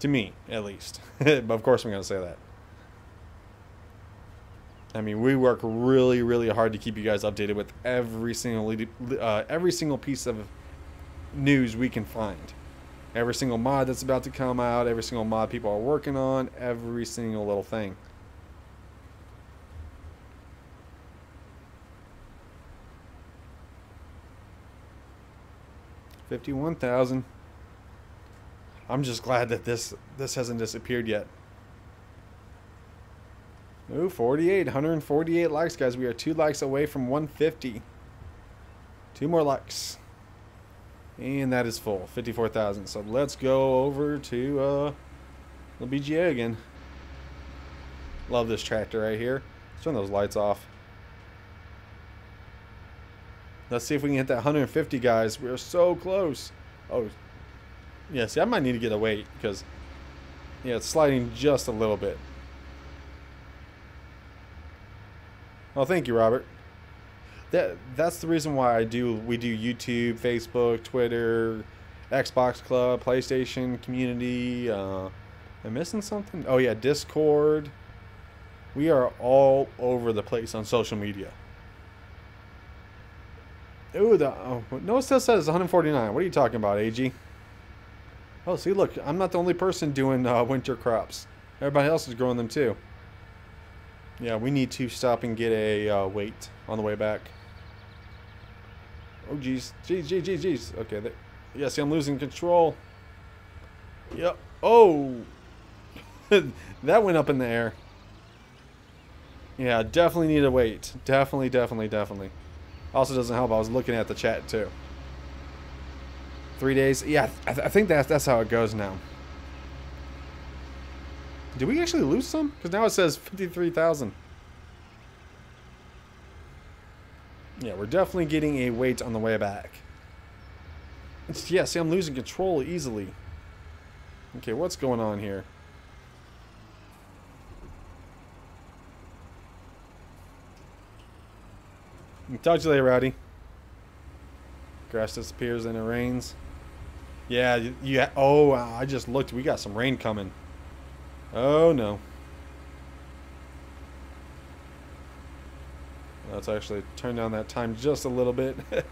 To me, at least. [LAUGHS] but of course I'm going to say that. I mean, we work really, really hard to keep you guys updated with every single uh, every single piece of news we can find. Every single mod that's about to come out, every single mod people are working on, every single little thing. 51,000. I'm just glad that this this hasn't disappeared yet. Ooh, 48, 148 likes, guys. We are two likes away from 150. Two more likes. And that is full, 54,000. So let's go over to uh, the BGA again. Love this tractor right here. Let's turn those lights off. Let's see if we can hit that 150, guys. We're so close. Oh, yeah, see, I might need to get a weight because, yeah, it's sliding just a little bit. Oh, thank you, Robert that that's the reason why I do we do YouTube, Facebook, Twitter, Xbox Club, PlayStation community. Uh, am missing something? Oh yeah, Discord. We are all over the place on social media. Ooh, the oh, no, still says 149. What are you talking about, AG? Oh, see, look, I'm not the only person doing uh, winter crops. Everybody else is growing them too. Yeah, we need to stop and get a uh, weight on the way back. Oh. Jeez, jeez, jeez, jeez. Okay. They, yeah, see, I'm losing control. Yep. Oh! [LAUGHS] that went up in the air. Yeah, definitely need a weight. Definitely, definitely, definitely. Also doesn't help. I was looking at the chat, too. Three days. Yeah, I, th I think that's, that's how it goes now. Did we actually lose some? Because now it says 53,000. Yeah, we're definitely getting a weight on the way back. It's, yeah, see, I'm losing control easily. Okay, what's going on here? Talk to you later, Rowdy. Grass disappears and it rains. Yeah, you, you oh, I just looked. We got some rain coming. Oh, no. Let's actually turn down that time just a little bit. [LAUGHS]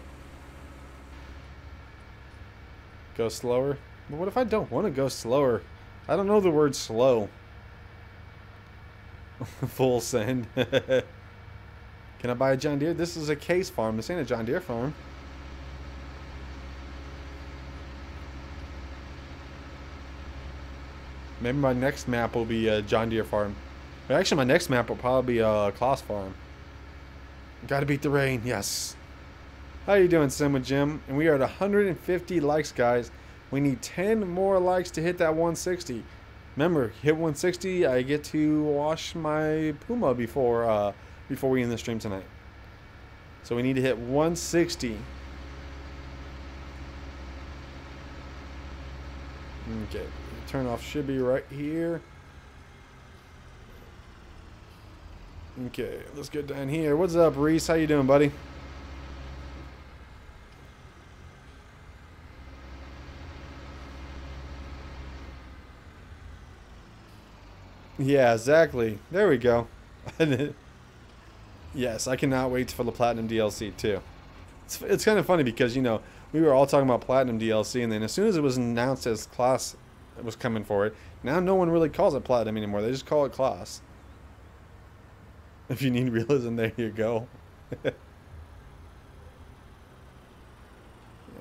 go slower. But what if I don't want to go slower? I don't know the word slow. [LAUGHS] Full send. [LAUGHS] Can I buy a John Deere? This is a case farm. This ain't a John Deere farm. Maybe my next map will be a John Deere farm. Actually, my next map will probably be a Claas farm. Gotta beat the rain, yes. How you doing, Sim Jim? And we are at 150 likes, guys. We need 10 more likes to hit that 160. Remember, hit 160, I get to wash my Puma before uh, before we end the stream tonight. So we need to hit 160. Okay, turn off should be right here. Okay, let's get down here. What's up, Reese? How you doing, buddy? Yeah, exactly. There we go. [LAUGHS] yes, I cannot wait for the Platinum DLC, too. It's, it's kind of funny because, you know, we were all talking about Platinum DLC, and then as soon as it was announced as Claas was coming for it, now no one really calls it Platinum anymore. They just call it Claas. If you need realism, there you go. [LAUGHS]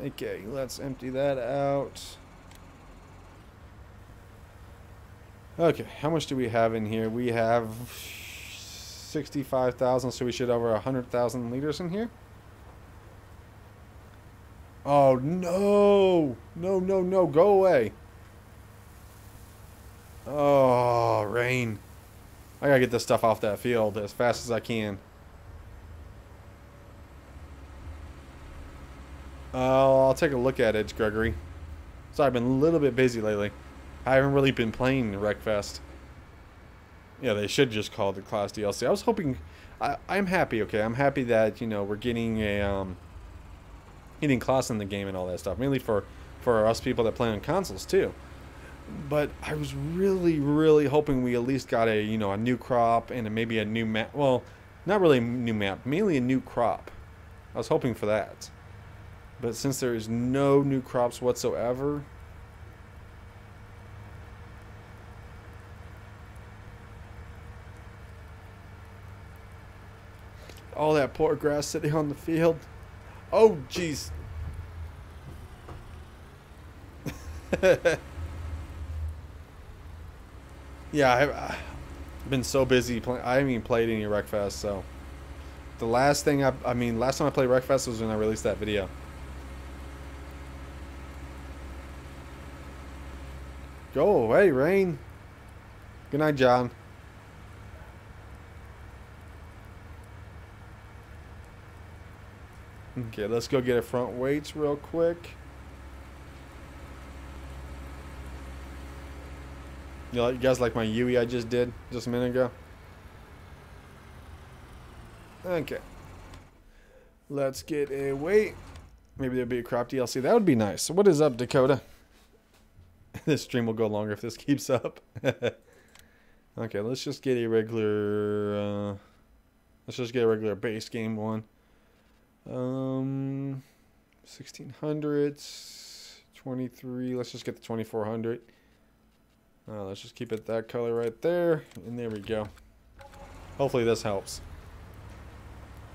okay, let's empty that out. Okay, how much do we have in here? We have 65,000, so we should have over 100,000 liters in here. Oh, no! No, no, no, go away. Oh, rain. I gotta get this stuff off that field as fast as I can. Uh, I'll take a look at it, Gregory. So I've been a little bit busy lately. I haven't really been playing Wreckfest. Yeah, they should just call it the Claas DLC. I was hoping... I, I'm happy, okay? I'm happy that, you know, we're getting a... Um, getting Claas in the game and all that stuff. Mainly for, for us people that play on consoles, too but I was really, really hoping we at least got a you know a new crop and a, maybe a new map. Well, not really a new map, mainly a new crop. I was hoping for that, but since there is no new crops whatsoever. all that poor grass sitting on the field. Oh, jeez. [LAUGHS] yeah, I've, I've, been so busy playing. I haven't even played any Wreckfest, so. The last thing I, I mean, last time I played Wreckfest was when I released that video. Go away, Rain. Good night, John. Okay, let's go get a front weights real quick. You, like, you guys like my Yui I just did just a minute ago? Okay. Let's get a weight. Maybe there'll be a crop DLC. That would be nice. What is up, Dakota? [LAUGHS] this stream will go longer if this keeps up. [LAUGHS] okay, let's just get a regular... Uh, let's just get a regular base game one. Um, 1600s, 23. Let's just get the 2400. Uh, let's just keep it that color right there. And there we go. Hopefully this helps.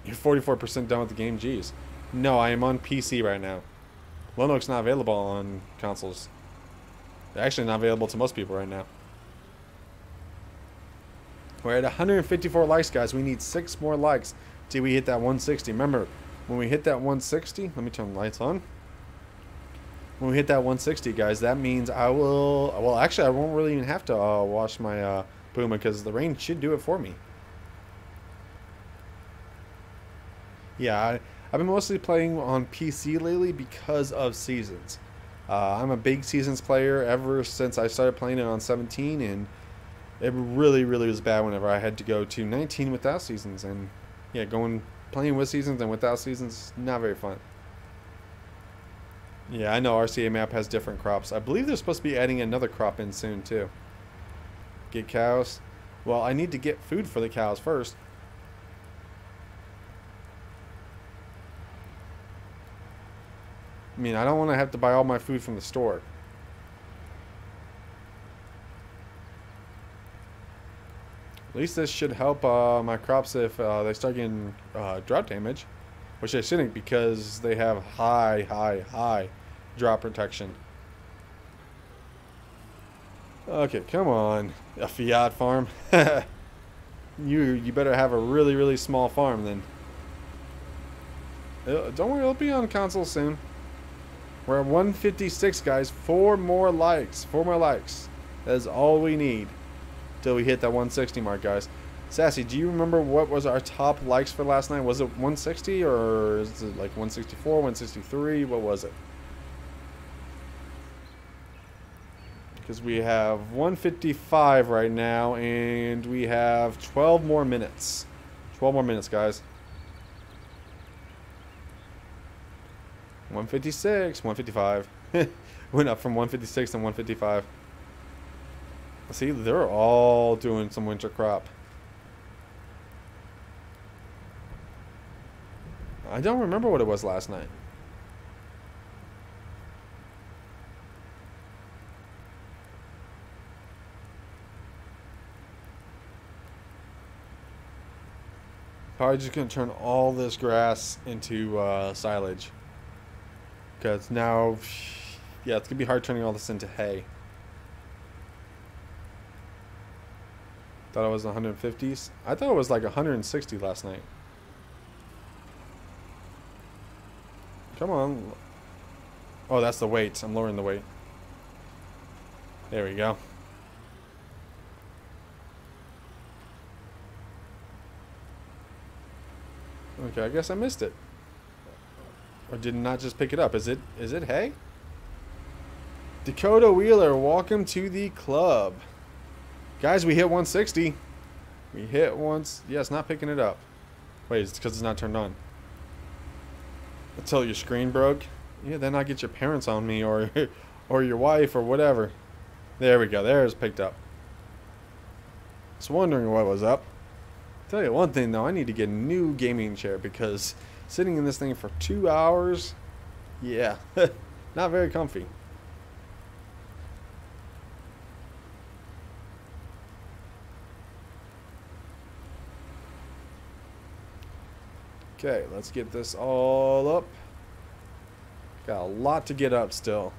You're 44% done with the game. Jeez. No, I am on PC right now. Linux not available on consoles. They're Actually not available to most people right now. We're at 154 likes, guys. We need six more likes till we hit that 160. Remember, when we hit that 160, let me turn the lights on. When we hit that 160, guys, that means I will... Well, actually, I won't really even have to uh, wash my uh, Puma because the rain should do it for me. Yeah, I, I've been mostly playing on PC lately because of Seasons. Uh, I'm a big Seasons player ever since I started playing it on 17, and it really, really was bad whenever I had to go to 19 without Seasons. And yeah, going playing with Seasons and without Seasons, not very fun. Yeah, I know RCA map has different crops. I believe they're supposed to be adding another crop in soon, too. Get cows. Well, I need to get food for the cows first. I mean, I don't want to have to buy all my food from the store. At least this should help uh, my crops if uh, they start getting uh, drought damage. Which they shouldn't because they have high, high, high drought protection. Okay, come on. A Fiat farm. [LAUGHS] you you better have a really, really small farm then. Uh, don't worry, it'll be on console soon. We're at 156, guys. Four more likes. Four more likes. That is all we need till we hit that 160 mark, guys. Sassy, do you remember what was our top likes for last night? Was it 160 or is it like 164, 163? What was it? Because we have 155 right now and we have 12 more minutes. 12 more minutes, guys. 156, 155. [LAUGHS] Went up from 156 to 155. See, they're all doing some winter crop. I don't remember what it was last night. Probably just going to turn all this grass into uh, silage. Because now, yeah, it's going to be hard turning all this into hay. Thought it was 150s. I thought it was like 160 last night. Come on. Oh, that's the weight. I'm lowering the weight. There we go. Okay, I guess I missed it. Or did not just pick it up. Is it is it hay? Dakota Wheeler, welcome to the club. Guys, we hit 160. We hit once. Yeah, it's not picking it up. Wait, it's because it's not turned on. Until your screen broke. Yeah, then I get your parents on me or [LAUGHS] or your wife or whatever. There we go. There it's picked up. Just wondering what was up. Tell you one thing though, I need to get a new gaming chair because sitting in this thing for two hours, yeah, [LAUGHS] not very comfy. Okay, let's get this all up. Got a lot to get up still.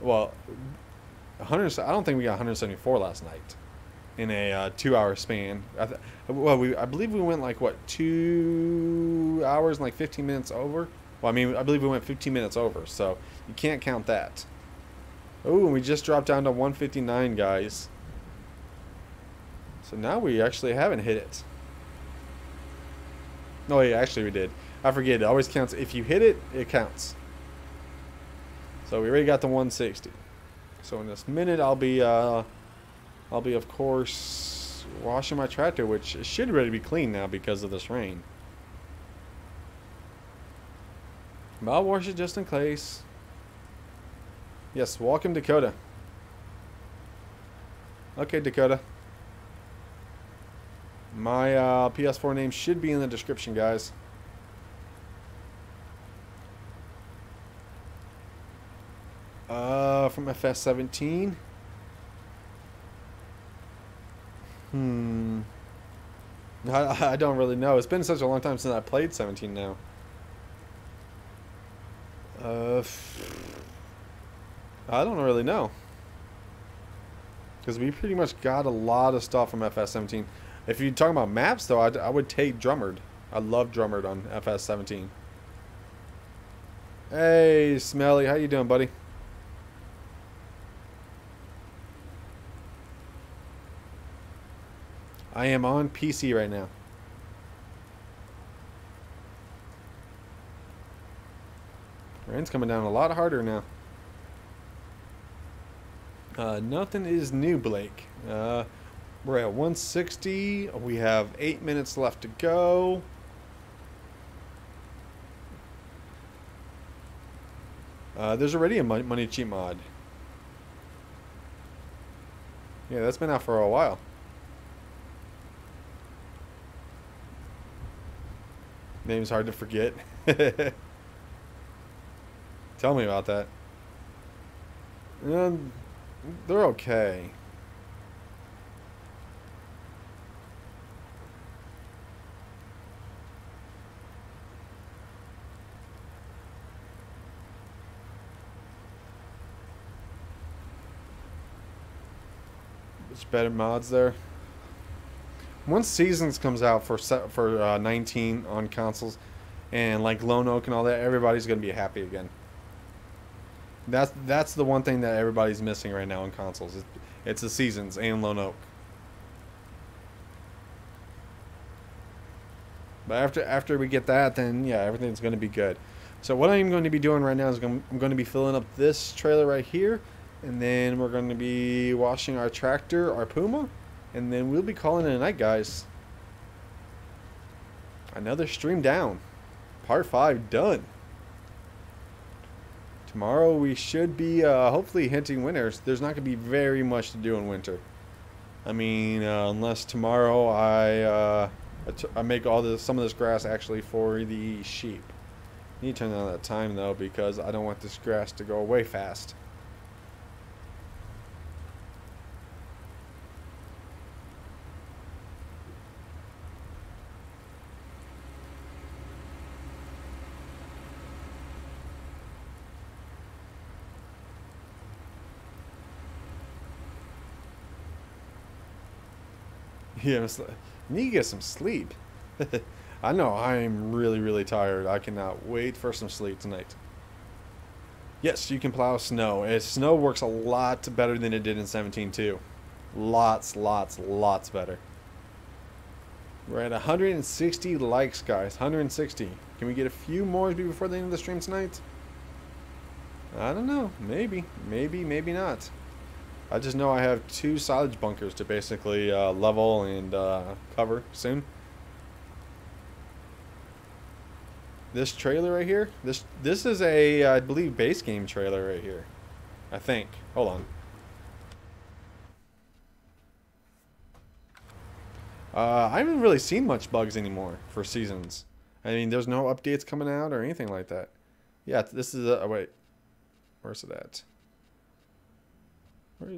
Well, 100. I don't think we got 174 last night in a uh, two-hour span. I well, we I believe we went like what two hours and like 15 minutes over Well, I mean, I believe we went 15 minutes over, so you can't count that. Oh, we just dropped down to 159, guys. So now we actually haven't hit it. No, yeah, actually we did. I forget, it always counts. If you hit it, it counts. So we already got the 160. So in this minute, I'll be, uh, I'll be, of course, washing my tractor, which should really be clean now because of this rain. But I'll wash it just in case. Yes, welcome Dakota. Okay, Dakota. My uh, PS4 name should be in the description, guys. Uh, from FS17. Hmm. I, I don't really know. It's been such a long time since I played 17 now. Uh, I don't really know. Because we pretty much got a lot of stuff from FS17. If you're talking about maps, though, I'd, I would take Drummerd. I love Drummerd on FS17. Hey, Smelly, how you doing, buddy? I am on PC right now. Rain's coming down a lot harder now. Uh, nothing is new, Blake. Uh, we're at 160. We have eight minutes left to go. Uh, there's already a money cheat mod. Yeah, that's been out for a while. Name's hard to forget. [LAUGHS] Tell me about that. Um, they're okay. There's better mods there. Once Seasons comes out for for uh, 19 on consoles, and like Lone Oak and all that, everybody's gonna be happy again. That's that's the one thing that everybody's missing right now on consoles. It's, it's the seasons and Lone Oak. But after after we get that, then yeah, everything's going to be good. So what I'm going to be doing right now is I'm going to be filling up this trailer right here, and then we're going to be washing our tractor, our Puma, and then we'll be calling it a night, guys. Another stream down. Part 5 done. Tomorrow we should be uh, hopefully hinting winters. There's not going to be very much to do in winter. I mean, uh, unless tomorrow I uh, I make all this some of this grass actually for the sheep. I need to turn on that time though because I don't want this grass to go away fast. [LAUGHS] Yeah, need to get some sleep. [LAUGHS] I know I'm really, really tired. I cannot wait for some sleep tonight. Yes, you can plow snow. Uh, snow works a lot better than it did in 17 too. Lots, lots, lots better. We're at 160 likes, guys. 160. Can we get a few more before the end of the stream tonight? I don't know. Maybe. Maybe, maybe not. I just know I have two silage bunkers to basically uh, level and uh, cover soon. This trailer right here, this this is a I believe base game trailer right here. I think. Hold on. Uh, I haven't really seen much bugs anymore for seasons. I mean, there's no updates coming out or anything like that. Yeah, this is a oh, wait. Where's it at?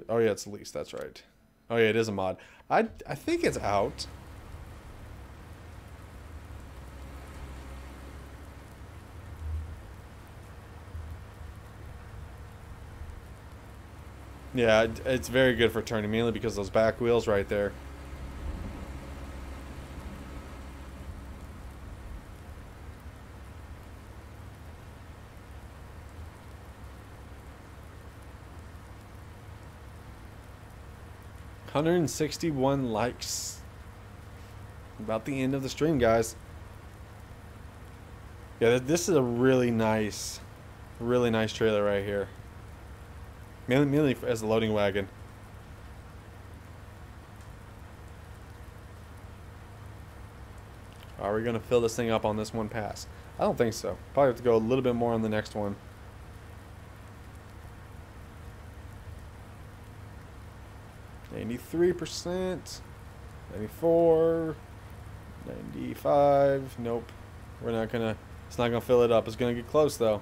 Oh yeah, it's least. That's right. Oh yeah, it is a mod. I I think it's out. Yeah, it's very good for turning, mainly because those back wheels right there. 161 likes. About the end of the stream, guys. Yeah, this is a really nice, really nice trailer right here. Mainly, mainly as a loading wagon. Are we going to fill this thing up on this one pass? I don't think so. Probably have to go a little bit more on the next one. Eighty-three percent, ninety-four, ninety-five. Nope, we're not gonna. It's not gonna fill it up. It's gonna get close though.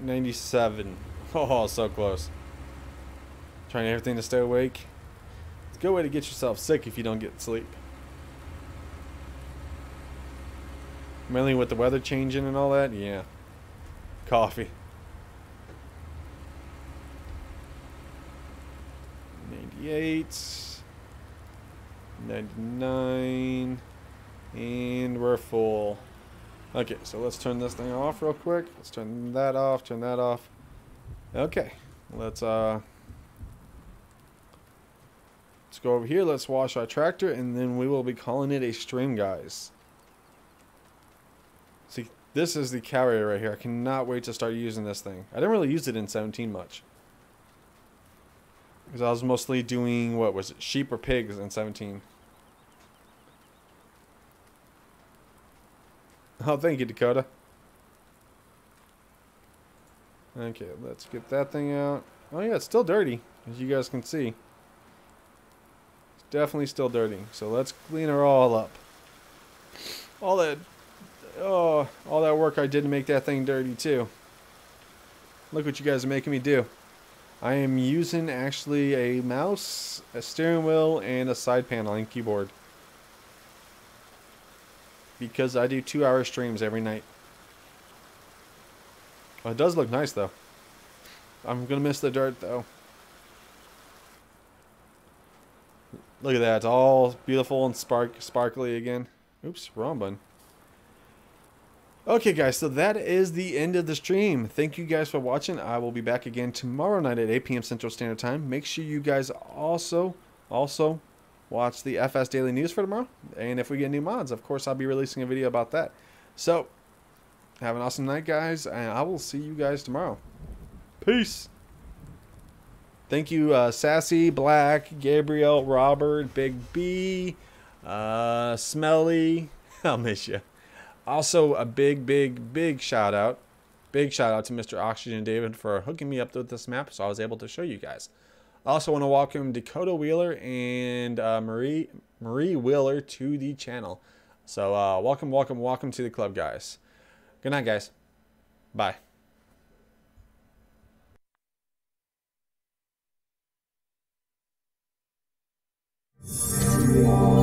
Ninety-seven. [LAUGHS] Oh, so close. Trying everything to stay awake. It's a good way to get yourself sick if you don't get sleep. Mainly with the weather changing and all that, yeah. Coffee. 98. 99. And we're full. Okay, so let's turn this thing off real quick. Let's turn that off, turn that off. Okay, let's uh let's go over here. Let's wash our tractor, and then we will be calling it a stream, guys. See, this is the carrier right here. I cannot wait to start using this thing. I didn't really use it in 17 much. Because I was mostly doing, what was it, sheep or pigs in 17. [LAUGHS] Oh, thank you, Dakota. Okay, let's get that thing out. Oh yeah, it's still dirty, as you guys can see. It's definitely still dirty. So let's clean her all up. All that oh, all that work I did to make that thing dirty too. Look what you guys are making me do. I am using actually a mouse, a steering wheel, and a side panel and keyboard. Because I do two hour streams every night. Well, it does look nice though. I'm going to miss the dirt though. Look at that. It's all beautiful and spark sparkly again. Oops, wrong button. Okay, guys, so that is the end of the stream. Thank you guys for watching. I will be back again tomorrow night at 8 p.m. Central Standard Time. Make sure you guys also, also watch the FS Daily News for tomorrow. And if we get new mods, of course, I'll be releasing a video about that. So, have an awesome night, guys, and I will see you guys tomorrow. Peace. Thank you, uh, Sassy, Black, Gabriel, Robert, Big B, uh, Smelly. [LAUGHS] I'll miss you. Also, a big, big, big shout out. Big shout out to Mr. Oxygen David for hooking me up with this map so I was able to show you guys. I also want to welcome Dakota Wheeler and uh, Marie Marie Wheeler to the channel. So uh, welcome, welcome, welcome to the club, guys. Good night, guys. Bye. Yeah.